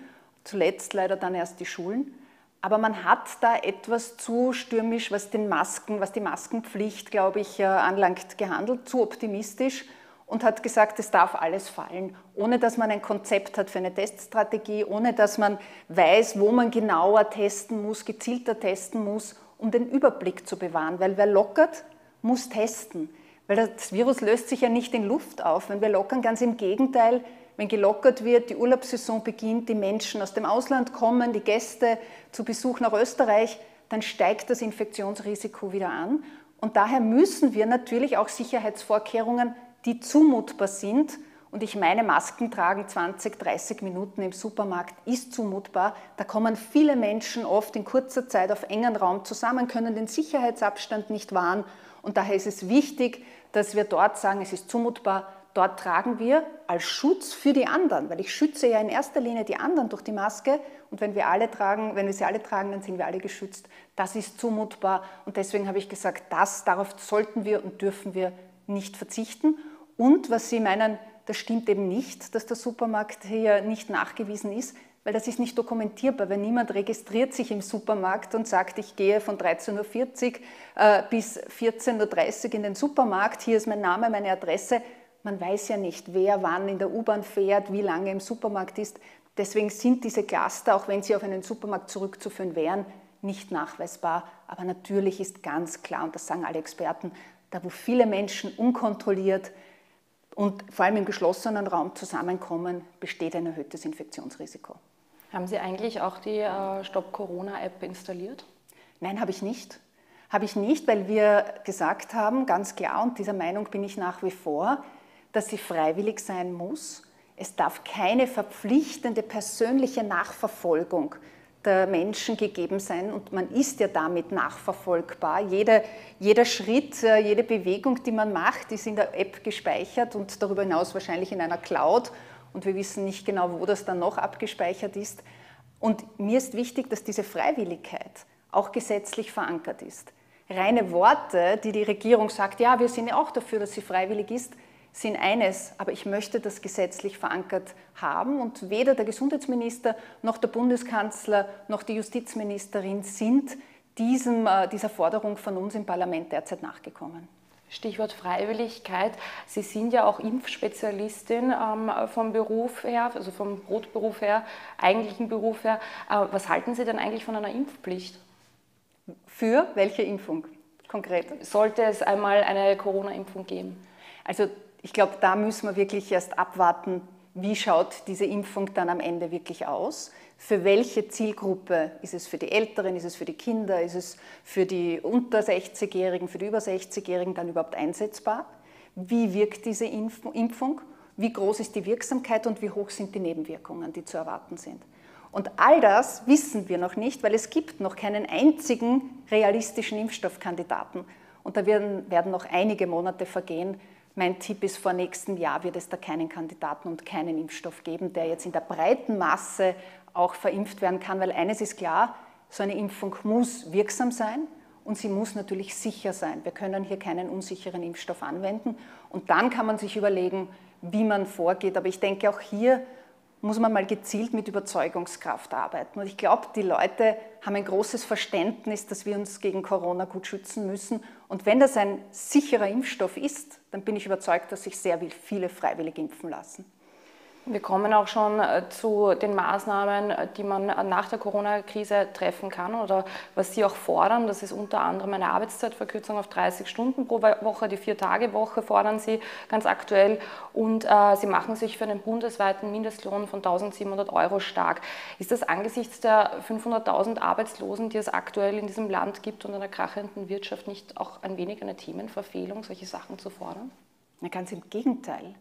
zuletzt leider dann erst die Schulen. Aber man hat da etwas zu stürmisch, was den Masken, was die Maskenpflicht, glaube ich, äh, anlangt, gehandelt, zu optimistisch und hat gesagt, es darf alles fallen, ohne dass man ein Konzept hat für eine Teststrategie, ohne dass man weiß, wo man genauer testen muss, gezielter testen muss, um den Überblick zu bewahren. Weil wer lockert, muss testen. Weil das Virus löst sich ja nicht in Luft auf. Wenn wir lockern, ganz im Gegenteil, wenn gelockert wird, die Urlaubssaison beginnt, die Menschen aus dem Ausland kommen, die Gäste zu Besuch nach Österreich, dann steigt das Infektionsrisiko wieder an. Und daher müssen wir natürlich auch Sicherheitsvorkehrungen, die zumutbar sind, und ich meine, Masken tragen 20, 30 Minuten im Supermarkt ist zumutbar. Da kommen viele Menschen oft in kurzer Zeit auf engen Raum zusammen, können den Sicherheitsabstand nicht wahren. Und daher ist es wichtig, dass wir dort sagen, es ist zumutbar, dort tragen wir als Schutz für die anderen, weil ich schütze ja in erster Linie die anderen durch die Maske und wenn wir alle tragen, wenn wir sie alle tragen, dann sind wir alle geschützt. Das ist zumutbar und deswegen habe ich gesagt, das darauf sollten wir und dürfen wir nicht verzichten. Und was Sie meinen, das stimmt eben nicht, dass der Supermarkt hier nicht nachgewiesen ist, weil das ist nicht dokumentierbar, weil niemand registriert sich im Supermarkt und sagt, ich gehe von 13.40 Uhr äh, bis 14.30 Uhr in den Supermarkt, hier ist mein Name, meine Adresse. Man weiß ja nicht, wer wann in der U-Bahn fährt, wie lange im Supermarkt ist. Deswegen sind diese Cluster, auch wenn sie auf einen Supermarkt zurückzuführen wären, nicht nachweisbar. Aber natürlich ist ganz klar, und das sagen alle Experten, da wo viele Menschen unkontrolliert und vor allem im geschlossenen Raum zusammenkommen, besteht ein erhöhtes Infektionsrisiko. Haben Sie eigentlich auch die äh, Stop Corona-App installiert? Nein, habe ich nicht. Habe ich nicht, weil wir gesagt haben, ganz klar, und dieser Meinung bin ich nach wie vor, dass sie freiwillig sein muss. Es darf keine verpflichtende persönliche Nachverfolgung der Menschen gegeben sein und man ist ja damit nachverfolgbar. Jeder, jeder Schritt, äh, jede Bewegung, die man macht, ist in der App gespeichert und darüber hinaus wahrscheinlich in einer Cloud und wir wissen nicht genau, wo das dann noch abgespeichert ist. Und mir ist wichtig, dass diese Freiwilligkeit auch gesetzlich verankert ist. Reine Worte, die die Regierung sagt, ja, wir sind ja auch dafür, dass sie freiwillig ist, sind eines, aber ich möchte das gesetzlich verankert haben und weder der Gesundheitsminister noch der Bundeskanzler noch die Justizministerin sind diesem, äh, dieser Forderung von uns im Parlament derzeit nachgekommen. Stichwort Freiwilligkeit. Sie sind ja auch Impfspezialistin ähm, vom Beruf her, also vom Brotberuf her, eigentlichen Beruf her. Äh, was halten Sie denn eigentlich von einer Impfpflicht? Für welche Impfung konkret? Sollte es einmal eine Corona-Impfung geben? Also ich glaube, da müssen wir wirklich erst abwarten, wie schaut diese Impfung dann am Ende wirklich aus. Für welche Zielgruppe ist es für die Älteren, ist es für die Kinder, ist es für die unter 60-Jährigen, für die über 60-Jährigen dann überhaupt einsetzbar? Wie wirkt diese Impfung? Wie groß ist die Wirksamkeit und wie hoch sind die Nebenwirkungen, die zu erwarten sind? Und all das wissen wir noch nicht, weil es gibt noch keinen einzigen realistischen Impfstoffkandidaten. Und da werden, werden noch einige Monate vergehen, mein Tipp ist, vor nächstem Jahr wird es da keinen Kandidaten und keinen Impfstoff geben, der jetzt in der breiten Masse auch verimpft werden kann, weil eines ist klar, so eine Impfung muss wirksam sein und sie muss natürlich sicher sein. Wir können hier keinen unsicheren Impfstoff anwenden und dann kann man sich überlegen, wie man vorgeht. Aber ich denke, auch hier muss man mal gezielt mit Überzeugungskraft arbeiten. Und ich glaube, die Leute haben ein großes Verständnis, dass wir uns gegen Corona gut schützen müssen. Und wenn das ein sicherer Impfstoff ist, dann bin ich überzeugt, dass sich sehr viele freiwillig impfen lassen. Wir kommen auch schon äh, zu den Maßnahmen, äh, die man äh, nach der Corona-Krise treffen kann oder was Sie auch fordern. Das ist unter anderem eine Arbeitszeitverkürzung auf 30 Stunden pro Woche, die Vier-Tage-Woche fordern Sie ganz aktuell und äh, Sie machen sich für einen bundesweiten Mindestlohn von 1700 Euro stark. Ist das angesichts der 500.000 Arbeitslosen, die es aktuell in diesem Land gibt und einer krachenden Wirtschaft nicht auch ein wenig eine Themenverfehlung, solche Sachen zu fordern? Na, ganz im Gegenteil.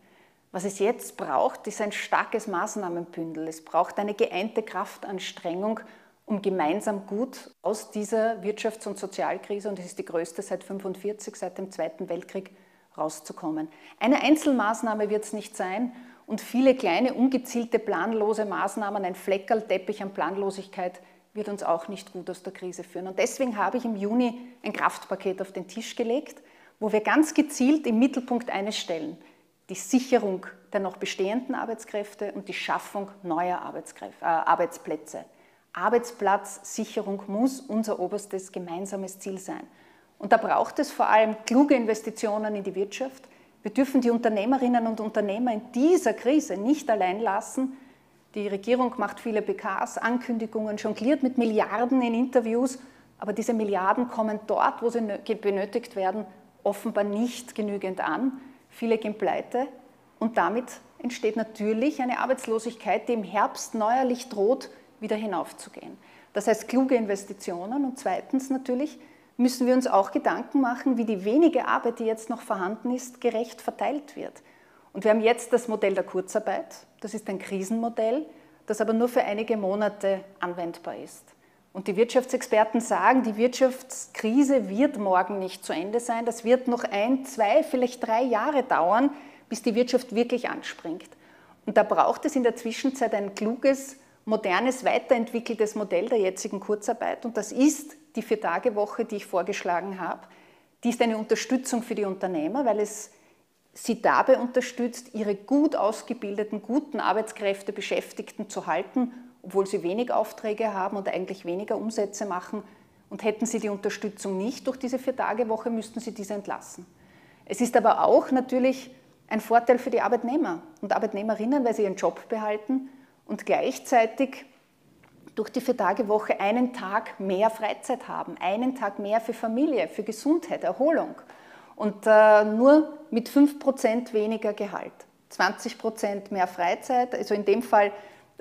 Was es jetzt braucht, ist ein starkes Maßnahmenbündel. Es braucht eine geeinte Kraftanstrengung, um gemeinsam gut aus dieser Wirtschafts- und Sozialkrise, und es ist die größte seit 1945, seit dem Zweiten Weltkrieg, rauszukommen. Eine Einzelmaßnahme wird es nicht sein und viele kleine, ungezielte, planlose Maßnahmen, ein Fleckerlteppich an Planlosigkeit, wird uns auch nicht gut aus der Krise führen. Und deswegen habe ich im Juni ein Kraftpaket auf den Tisch gelegt, wo wir ganz gezielt im Mittelpunkt eines stellen – die Sicherung der noch bestehenden Arbeitskräfte und die Schaffung neuer äh, Arbeitsplätze. Arbeitsplatzsicherung muss unser oberstes gemeinsames Ziel sein. Und da braucht es vor allem kluge Investitionen in die Wirtschaft. Wir dürfen die Unternehmerinnen und Unternehmer in dieser Krise nicht allein lassen. Die Regierung macht viele PKs, Ankündigungen, jongliert mit Milliarden in Interviews, aber diese Milliarden kommen dort, wo sie benötigt werden, offenbar nicht genügend an. Viele gehen pleite und damit entsteht natürlich eine Arbeitslosigkeit, die im Herbst neuerlich droht, wieder hinaufzugehen. Das heißt kluge Investitionen. Und zweitens natürlich müssen wir uns auch Gedanken machen, wie die wenige Arbeit, die jetzt noch vorhanden ist, gerecht verteilt wird. Und wir haben jetzt das Modell der Kurzarbeit. Das ist ein Krisenmodell, das aber nur für einige Monate anwendbar ist. Und die Wirtschaftsexperten sagen, die Wirtschaftskrise wird morgen nicht zu Ende sein. Das wird noch ein, zwei, vielleicht drei Jahre dauern, bis die Wirtschaft wirklich anspringt. Und da braucht es in der Zwischenzeit ein kluges, modernes, weiterentwickeltes Modell der jetzigen Kurzarbeit. Und das ist die Vier-Tage-Woche, die ich vorgeschlagen habe. Die ist eine Unterstützung für die Unternehmer, weil es sie dabei unterstützt, ihre gut ausgebildeten, guten Arbeitskräfte, Beschäftigten zu halten obwohl sie wenig Aufträge haben und eigentlich weniger Umsätze machen. Und hätten sie die Unterstützung nicht durch diese Vier-Tage-Woche, müssten sie diese entlassen. Es ist aber auch natürlich ein Vorteil für die Arbeitnehmer und Arbeitnehmerinnen, weil sie ihren Job behalten und gleichzeitig durch die Vier-Tage-Woche einen Tag mehr Freizeit haben, einen Tag mehr für Familie, für Gesundheit, Erholung und äh, nur mit 5% weniger Gehalt. 20% mehr Freizeit, also in dem Fall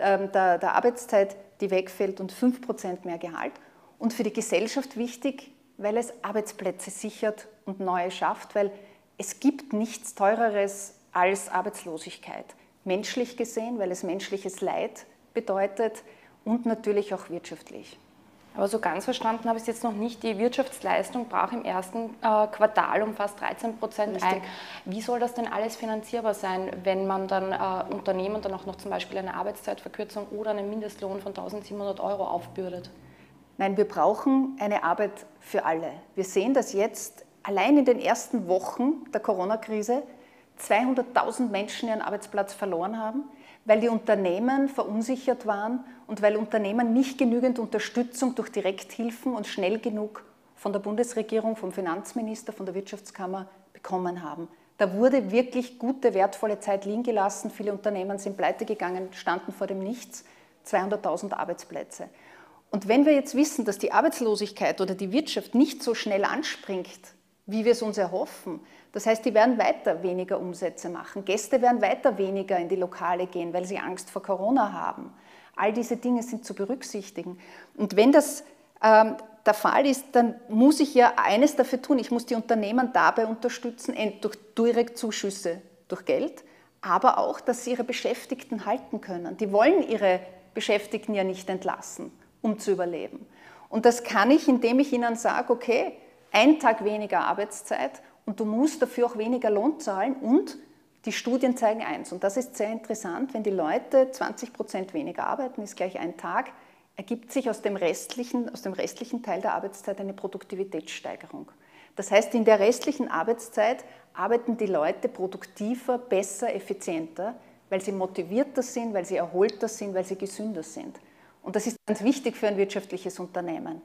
der, der Arbeitszeit, die wegfällt und 5% mehr Gehalt. Und für die Gesellschaft wichtig, weil es Arbeitsplätze sichert und neue schafft, weil es gibt nichts Teureres als Arbeitslosigkeit. Menschlich gesehen, weil es menschliches Leid bedeutet und natürlich auch wirtschaftlich. Aber so ganz verstanden habe ich es jetzt noch nicht. Die Wirtschaftsleistung brach im ersten äh, Quartal um fast 13 Prozent ein. Wie soll das denn alles finanzierbar sein, wenn man dann äh, Unternehmen dann auch noch zum Beispiel eine Arbeitszeitverkürzung oder einen Mindestlohn von 1700 Euro aufbürdet? Nein, wir brauchen eine Arbeit für alle. Wir sehen, dass jetzt allein in den ersten Wochen der Corona-Krise 200.000 Menschen ihren Arbeitsplatz verloren haben weil die Unternehmen verunsichert waren und weil Unternehmen nicht genügend Unterstützung durch Direkthilfen und schnell genug von der Bundesregierung, vom Finanzminister, von der Wirtschaftskammer bekommen haben. Da wurde wirklich gute, wertvolle Zeit liegen gelassen. Viele Unternehmen sind pleite gegangen, standen vor dem Nichts. 200.000 Arbeitsplätze. Und wenn wir jetzt wissen, dass die Arbeitslosigkeit oder die Wirtschaft nicht so schnell anspringt, wie wir es uns erhoffen, das heißt, die werden weiter weniger Umsätze machen. Gäste werden weiter weniger in die Lokale gehen, weil sie Angst vor Corona haben. All diese Dinge sind zu berücksichtigen. Und wenn das ähm, der Fall ist, dann muss ich ja eines dafür tun. Ich muss die Unternehmen dabei unterstützen, durch Direktzuschüsse durch Geld, aber auch, dass sie ihre Beschäftigten halten können. Die wollen ihre Beschäftigten ja nicht entlassen, um zu überleben. Und das kann ich, indem ich ihnen sage, okay, ein Tag weniger Arbeitszeit und du musst dafür auch weniger Lohn zahlen und die Studien zeigen eins, und das ist sehr interessant, wenn die Leute 20 Prozent weniger arbeiten, ist gleich ein Tag, ergibt sich aus dem, restlichen, aus dem restlichen Teil der Arbeitszeit eine Produktivitätssteigerung. Das heißt, in der restlichen Arbeitszeit arbeiten die Leute produktiver, besser, effizienter, weil sie motivierter sind, weil sie erholter sind, weil sie gesünder sind. Und das ist ganz wichtig für ein wirtschaftliches Unternehmen.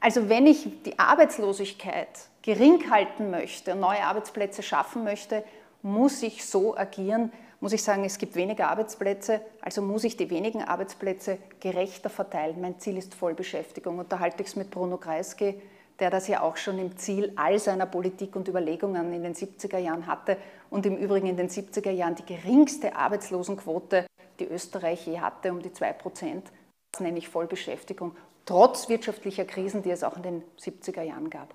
Also wenn ich die Arbeitslosigkeit gering halten möchte neue Arbeitsplätze schaffen möchte, muss ich so agieren, muss ich sagen, es gibt weniger Arbeitsplätze, also muss ich die wenigen Arbeitsplätze gerechter verteilen. Mein Ziel ist Vollbeschäftigung. Und da halte ich es mit Bruno Kreisky, der das ja auch schon im Ziel all seiner Politik und Überlegungen in den 70er Jahren hatte und im Übrigen in den 70er Jahren die geringste Arbeitslosenquote, die Österreich je hatte, um die 2 Prozent. Das nenne ich Vollbeschäftigung trotz wirtschaftlicher Krisen, die es auch in den 70er Jahren gab.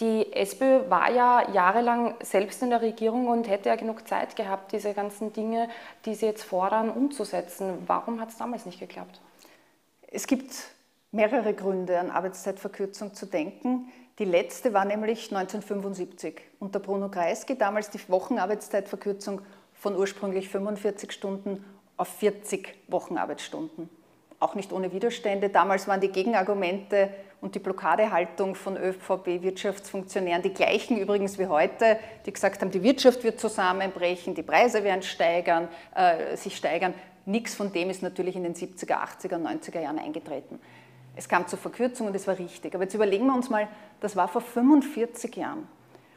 Die SPÖ war ja jahrelang selbst in der Regierung und hätte ja genug Zeit gehabt, diese ganzen Dinge, die sie jetzt fordern, umzusetzen. Warum hat es damals nicht geklappt? Es gibt mehrere Gründe, an Arbeitszeitverkürzung zu denken. Die letzte war nämlich 1975 unter Bruno Kreisky, damals die Wochenarbeitszeitverkürzung von ursprünglich 45 Stunden auf 40 Wochenarbeitsstunden auch nicht ohne Widerstände. Damals waren die Gegenargumente und die Blockadehaltung von ÖVP-Wirtschaftsfunktionären die gleichen übrigens wie heute, die gesagt haben, die Wirtschaft wird zusammenbrechen, die Preise werden steigern, äh, sich steigern. Nichts von dem ist natürlich in den 70er, 80er, 90er Jahren eingetreten. Es kam zur Verkürzung und es war richtig. Aber jetzt überlegen wir uns mal, das war vor 45 Jahren.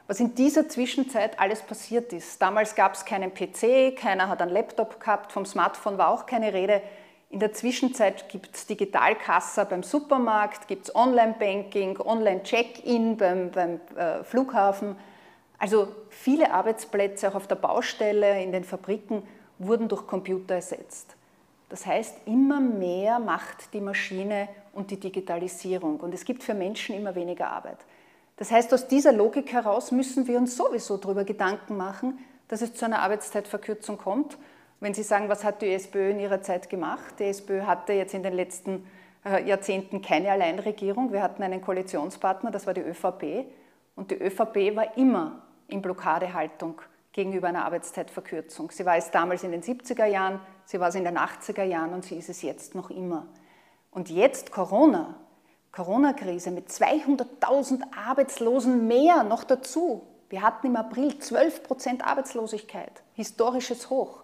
Was in dieser Zwischenzeit alles passiert ist. Damals gab es keinen PC, keiner hat einen Laptop gehabt, vom Smartphone war auch keine Rede. In der Zwischenzeit gibt es Digitalkassa beim Supermarkt, gibt es Online-Banking, Online-Check-In beim, beim äh, Flughafen. Also viele Arbeitsplätze auch auf der Baustelle, in den Fabriken wurden durch Computer ersetzt. Das heißt, immer mehr macht die Maschine und die Digitalisierung. Und es gibt für Menschen immer weniger Arbeit. Das heißt, aus dieser Logik heraus müssen wir uns sowieso darüber Gedanken machen, dass es zu einer Arbeitszeitverkürzung kommt. Wenn Sie sagen, was hat die SPÖ in ihrer Zeit gemacht? Die SPÖ hatte jetzt in den letzten äh, Jahrzehnten keine Alleinregierung. Wir hatten einen Koalitionspartner, das war die ÖVP. Und die ÖVP war immer in Blockadehaltung gegenüber einer Arbeitszeitverkürzung. Sie war es damals in den 70er Jahren, sie war es in den 80er Jahren und sie ist es jetzt noch immer. Und jetzt Corona, Corona-Krise mit 200.000 Arbeitslosen mehr noch dazu. Wir hatten im April 12 Prozent Arbeitslosigkeit, historisches Hoch.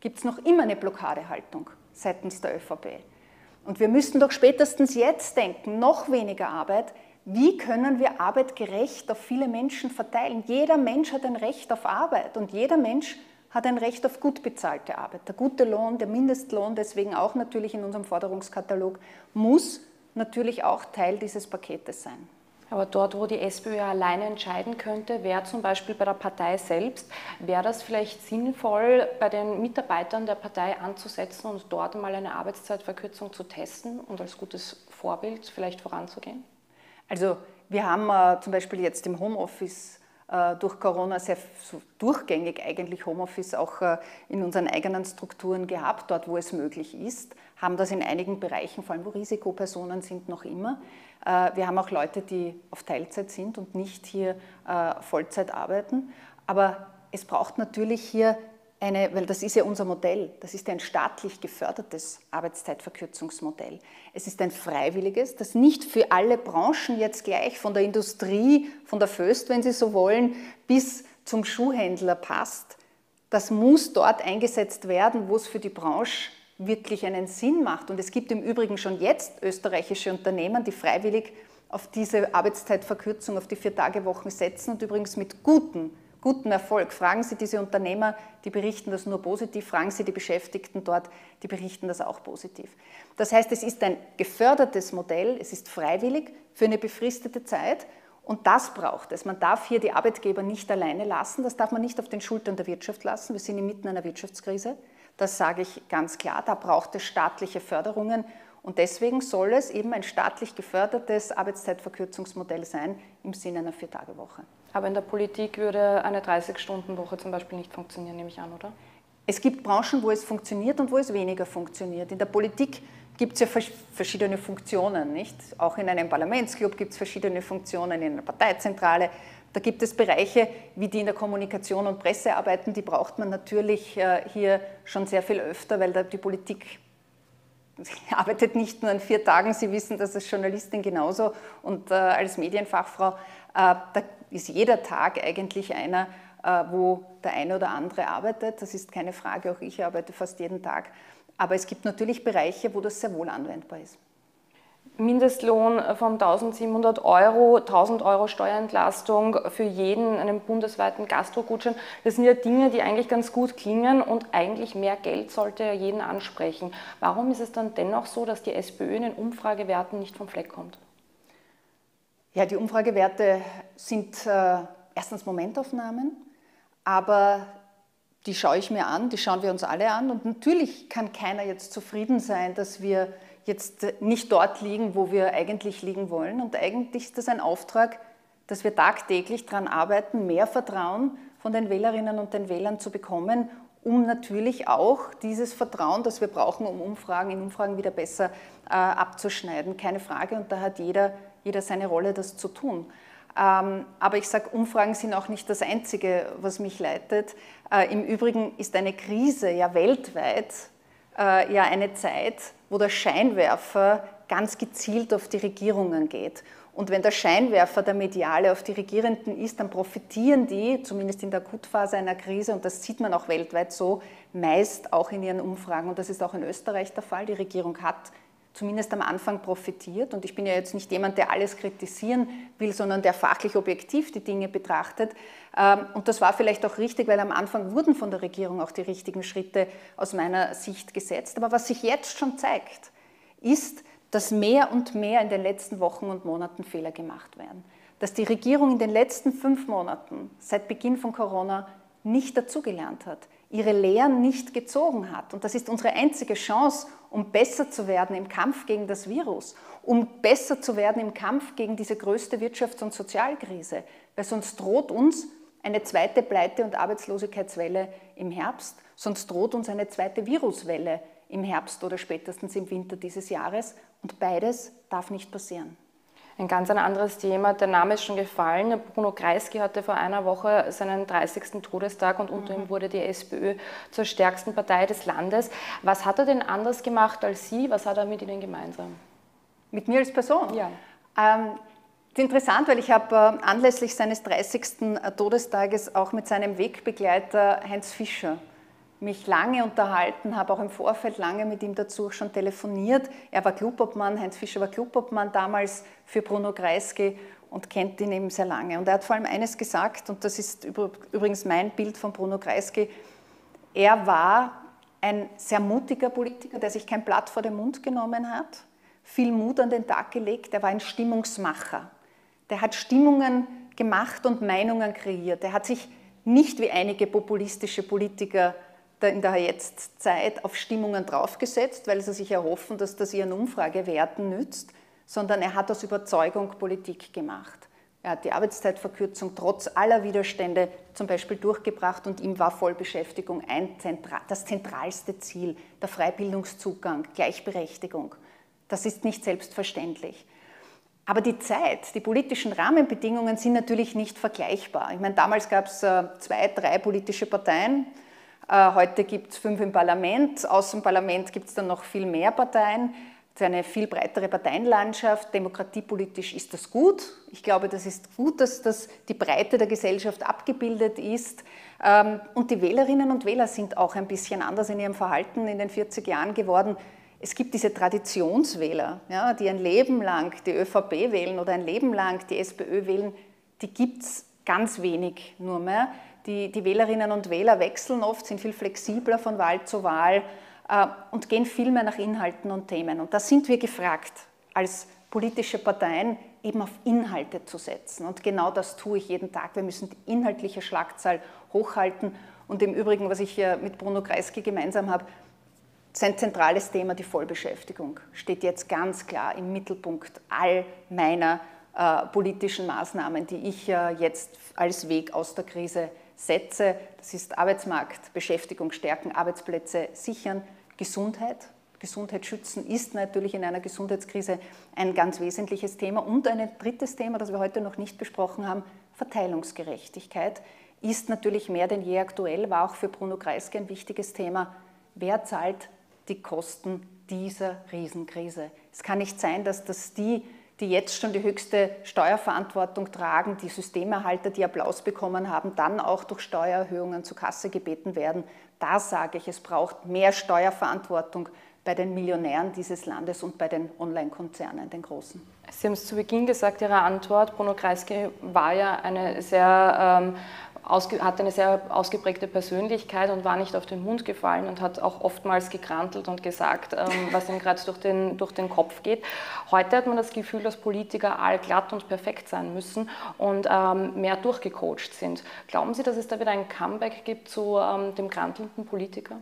Gibt es noch immer eine Blockadehaltung seitens der ÖVP? Und wir müssten doch spätestens jetzt denken, noch weniger Arbeit, wie können wir Arbeit gerecht auf viele Menschen verteilen? Jeder Mensch hat ein Recht auf Arbeit und jeder Mensch hat ein Recht auf gut bezahlte Arbeit. Der gute Lohn, der Mindestlohn, deswegen auch natürlich in unserem Forderungskatalog, muss natürlich auch Teil dieses Paketes sein. Aber dort, wo die SPÖ alleine entscheiden könnte, wäre zum Beispiel bei der Partei selbst, wäre das vielleicht sinnvoll, bei den Mitarbeitern der Partei anzusetzen und dort mal eine Arbeitszeitverkürzung zu testen und als gutes Vorbild vielleicht voranzugehen? Also wir haben äh, zum Beispiel jetzt im Homeoffice äh, durch Corona sehr durchgängig eigentlich Homeoffice auch äh, in unseren eigenen Strukturen gehabt, dort wo es möglich ist, haben das in einigen Bereichen, vor allem wo Risikopersonen sind, noch immer. Äh, wir haben auch Leute, die auf Teilzeit sind und nicht hier äh, Vollzeit arbeiten. Aber es braucht natürlich hier eine, weil das ist ja unser Modell, das ist ein staatlich gefördertes Arbeitszeitverkürzungsmodell. Es ist ein freiwilliges, das nicht für alle Branchen jetzt gleich, von der Industrie, von der Föst, wenn Sie so wollen, bis zum Schuhhändler passt. Das muss dort eingesetzt werden, wo es für die Branche wirklich einen Sinn macht. Und es gibt im Übrigen schon jetzt österreichische Unternehmen, die freiwillig auf diese Arbeitszeitverkürzung, auf die Vier-Tage-Wochen setzen und übrigens mit guten guten Erfolg. Fragen Sie diese Unternehmer, die berichten das nur positiv, fragen Sie die Beschäftigten dort, die berichten das auch positiv. Das heißt, es ist ein gefördertes Modell, es ist freiwillig für eine befristete Zeit und das braucht es. Man darf hier die Arbeitgeber nicht alleine lassen, das darf man nicht auf den Schultern der Wirtschaft lassen. Wir sind inmitten einer Wirtschaftskrise, das sage ich ganz klar, da braucht es staatliche Förderungen und deswegen soll es eben ein staatlich gefördertes Arbeitszeitverkürzungsmodell sein im Sinne einer Viertagewoche. Aber in der Politik würde eine 30-Stunden-Woche zum Beispiel nicht funktionieren, nehme ich an, oder? Es gibt Branchen, wo es funktioniert und wo es weniger funktioniert. In der Politik gibt es ja verschiedene Funktionen, nicht? Auch in einem Parlamentsclub gibt es verschiedene Funktionen, in einer Parteizentrale. Da gibt es Bereiche, wie die in der Kommunikation und Presse arbeiten, die braucht man natürlich äh, hier schon sehr viel öfter, weil die Politik arbeitet nicht nur an vier Tagen. Sie wissen das als Journalistin genauso und äh, als Medienfachfrau. Äh, da ist jeder Tag eigentlich einer, wo der eine oder andere arbeitet. Das ist keine Frage, auch ich arbeite fast jeden Tag. Aber es gibt natürlich Bereiche, wo das sehr wohl anwendbar ist. Mindestlohn von 1700 Euro, 1000 Euro Steuerentlastung für jeden, einen bundesweiten Gastrogutschein. Das sind ja Dinge, die eigentlich ganz gut klingen und eigentlich mehr Geld sollte ja jeden ansprechen. Warum ist es dann dennoch so, dass die SPÖ in den Umfragewerten nicht vom Fleck kommt? Ja, die Umfragewerte sind äh, erstens Momentaufnahmen, aber die schaue ich mir an, die schauen wir uns alle an und natürlich kann keiner jetzt zufrieden sein, dass wir jetzt nicht dort liegen, wo wir eigentlich liegen wollen und eigentlich ist das ein Auftrag, dass wir tagtäglich daran arbeiten, mehr Vertrauen von den Wählerinnen und den Wählern zu bekommen, um natürlich auch dieses Vertrauen, das wir brauchen, um Umfragen in Umfragen wieder besser äh, abzuschneiden. Keine Frage und da hat jeder jeder seine Rolle, das zu tun. Ähm, aber ich sage, Umfragen sind auch nicht das Einzige, was mich leitet. Äh, Im Übrigen ist eine Krise ja weltweit äh, ja eine Zeit, wo der Scheinwerfer ganz gezielt auf die Regierungen geht. Und wenn der Scheinwerfer der Mediale auf die Regierenden ist, dann profitieren die, zumindest in der Akutphase einer Krise, und das sieht man auch weltweit so, meist auch in ihren Umfragen. Und das ist auch in Österreich der Fall. Die Regierung hat zumindest am Anfang profitiert. Und ich bin ja jetzt nicht jemand, der alles kritisieren will, sondern der fachlich objektiv die Dinge betrachtet. Ähm, und das war vielleicht auch richtig, weil am Anfang wurden von der Regierung auch die richtigen Schritte aus meiner Sicht gesetzt. Aber was sich jetzt schon zeigt, ist, dass mehr und mehr in den letzten Wochen und Monaten Fehler gemacht werden. Dass die Regierung in den letzten fünf Monaten, seit Beginn von Corona, nicht dazugelernt hat ihre Lehren nicht gezogen hat. Und das ist unsere einzige Chance, um besser zu werden im Kampf gegen das Virus, um besser zu werden im Kampf gegen diese größte Wirtschafts- und Sozialkrise. Weil sonst droht uns eine zweite Pleite- und Arbeitslosigkeitswelle im Herbst, sonst droht uns eine zweite Viruswelle im Herbst oder spätestens im Winter dieses Jahres. Und beides darf nicht passieren. Ein ganz ein anderes Thema, der Name ist schon gefallen. Bruno Kreisky hatte vor einer Woche seinen 30. Todestag und unter ihm wurde die SPÖ zur stärksten Partei des Landes. Was hat er denn anders gemacht als Sie? Was hat er mit Ihnen gemeinsam? Mit mir als Person? Ja. Ähm, interessant, weil ich habe äh, anlässlich seines 30. Todestages auch mit seinem Wegbegleiter Heinz Fischer mich lange unterhalten, habe auch im Vorfeld lange mit ihm dazu schon telefoniert. Er war Klubobmann, Heinz Fischer war Klubobmann damals für Bruno Kreisky und kennt ihn eben sehr lange. Und er hat vor allem eines gesagt, und das ist übrigens mein Bild von Bruno Kreisky, er war ein sehr mutiger Politiker, der sich kein Blatt vor den Mund genommen hat, viel Mut an den Tag gelegt, er war ein Stimmungsmacher. Der hat Stimmungen gemacht und Meinungen kreiert. Er hat sich nicht wie einige populistische Politiker in der Jetztzeit auf Stimmungen draufgesetzt, weil sie sich erhoffen, dass das ihren Umfragewerten nützt, sondern er hat aus Überzeugung Politik gemacht. Er hat die Arbeitszeitverkürzung trotz aller Widerstände zum Beispiel durchgebracht und ihm war Vollbeschäftigung ein Zentral, das zentralste Ziel, der Freibildungszugang, Gleichberechtigung. Das ist nicht selbstverständlich. Aber die Zeit, die politischen Rahmenbedingungen sind natürlich nicht vergleichbar. Ich meine, damals gab es äh, zwei, drei politische Parteien, heute gibt es fünf im Parlament. Aus dem Parlament gibt es dann noch viel mehr Parteien. Es ist eine viel breitere Parteienlandschaft. Demokratiepolitisch ist das gut. Ich glaube, das ist gut, dass das die Breite der Gesellschaft abgebildet ist. Ähm, und die Wählerinnen und Wähler sind auch ein bisschen anders in ihrem Verhalten in den 40 Jahren geworden. Es gibt diese Traditionswähler, ja, die ein Leben lang die ÖVP wählen oder ein Leben lang die SPÖ wählen. Die gibt es ganz wenig nur mehr. Die, die Wählerinnen und Wähler wechseln oft, sind viel flexibler von Wahl zu Wahl äh, und gehen viel mehr nach Inhalten und Themen. Und da sind wir gefragt, als politische Parteien eben auf Inhalte zu setzen. Und genau das tue ich jeden Tag. Wir müssen die inhaltliche Schlagzahl hochhalten. Und im Übrigen, was ich mit Bruno Kreisky gemeinsam habe, sein zentrales Thema, die Vollbeschäftigung, steht jetzt ganz klar im Mittelpunkt all meiner äh, politischen Maßnahmen, die ich äh, jetzt als Weg aus der Krise Sätze, das ist Arbeitsmarkt, Beschäftigung stärken, Arbeitsplätze sichern, Gesundheit. Gesundheit schützen ist natürlich in einer Gesundheitskrise ein ganz wesentliches Thema. Und ein drittes Thema, das wir heute noch nicht besprochen haben, Verteilungsgerechtigkeit, ist natürlich mehr denn je aktuell, war auch für Bruno Kreisky ein wichtiges Thema. Wer zahlt die Kosten dieser Riesenkrise? Es kann nicht sein, dass das die die jetzt schon die höchste Steuerverantwortung tragen, die Systemerhalter, die Applaus bekommen haben, dann auch durch Steuererhöhungen zur Kasse gebeten werden. Da sage ich, es braucht mehr Steuerverantwortung bei den Millionären dieses Landes und bei den Online-Konzernen, den großen. Sie haben es zu Beginn gesagt, Ihre Antwort. Bruno Kreisky war ja eine sehr ähm, hat eine sehr ausgeprägte Persönlichkeit und war nicht auf den Mund gefallen und hat auch oftmals gekrantelt und gesagt, ähm, was ihm gerade durch den, durch den Kopf geht. Heute hat man das Gefühl, dass Politiker allglatt und perfekt sein müssen und ähm, mehr durchgecoacht sind. Glauben Sie, dass es da wieder ein Comeback gibt zu ähm, dem krantelnden Politiker?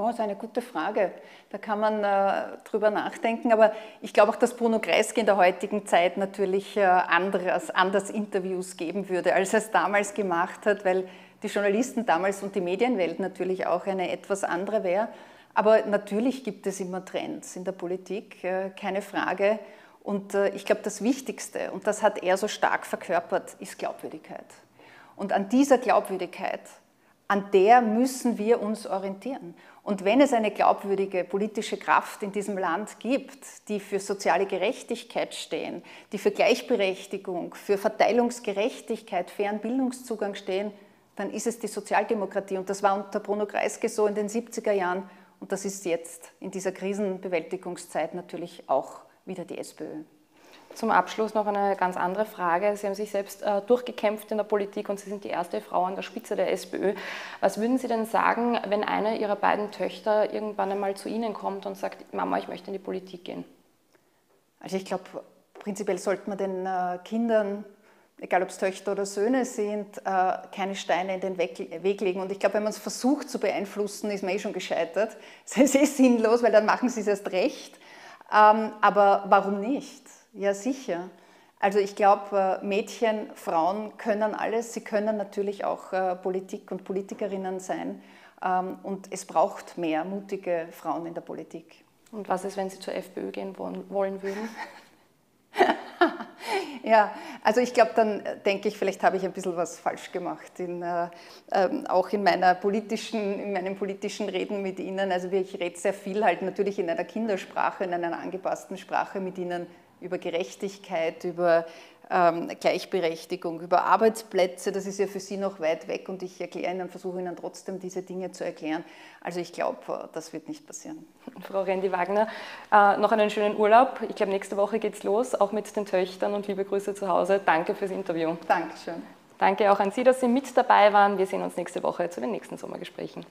Oh, das ist eine gute Frage. Da kann man äh, drüber nachdenken. Aber ich glaube auch, dass Bruno Kreisky in der heutigen Zeit natürlich äh, anderes, anders Interviews geben würde, als er es damals gemacht hat, weil die Journalisten damals und die Medienwelt natürlich auch eine etwas andere wäre. Aber natürlich gibt es immer Trends in der Politik, äh, keine Frage. Und äh, ich glaube, das Wichtigste, und das hat er so stark verkörpert, ist Glaubwürdigkeit. Und an dieser Glaubwürdigkeit, an der müssen wir uns orientieren. Und wenn es eine glaubwürdige politische Kraft in diesem Land gibt, die für soziale Gerechtigkeit stehen, die für Gleichberechtigung, für Verteilungsgerechtigkeit, fairen Bildungszugang stehen, dann ist es die Sozialdemokratie. Und das war unter Bruno Kreisky so in den 70er Jahren. Und das ist jetzt in dieser Krisenbewältigungszeit natürlich auch wieder die SPÖ. Zum Abschluss noch eine ganz andere Frage. Sie haben sich selbst äh, durchgekämpft in der Politik und Sie sind die erste Frau an der Spitze der SPÖ. Was würden Sie denn sagen, wenn eine Ihrer beiden Töchter irgendwann einmal zu Ihnen kommt und sagt, Mama, ich möchte in die Politik gehen? Also ich glaube, prinzipiell sollte man den äh, Kindern egal ob es Töchter oder Söhne sind, äh, keine Steine in den Weg legen. Und ich glaube, wenn man es versucht zu beeinflussen, ist man eh schon gescheitert. Es ist eh sinnlos, weil dann machen sie es erst recht. Ähm, aber warum nicht? Ja, sicher. Also ich glaube, äh, Mädchen, Frauen können alles. Sie können natürlich auch äh, Politik und Politikerinnen sein. Ähm, und es braucht mehr mutige Frauen in der Politik. Und was ist, wenn Sie zur FPÖ gehen wollen würden? ja, also ich glaube, dann äh, denke ich, vielleicht habe ich ein bisschen was falsch gemacht, in, äh, äh, auch in, meiner politischen, in meinen politischen Reden mit Ihnen. Also ich rede sehr viel halt natürlich in einer Kindersprache, in einer angepassten Sprache mit Ihnen über Gerechtigkeit, über ähm, Gleichberechtigung, über Arbeitsplätze, das ist ja für Sie noch weit weg und ich erkläre Ihnen, versuche Ihnen trotzdem diese Dinge zu erklären. Also ich glaube, äh, das wird nicht passieren. Frau Rendi-Wagner, äh, noch einen schönen Urlaub. Ich glaube, nächste Woche geht es los, auch mit den Töchtern und liebe Grüße zu Hause. Danke fürs Interview. Dankeschön. Danke auch an Sie, dass Sie mit dabei waren. Wir sehen uns nächste Woche zu den nächsten Sommergesprächen.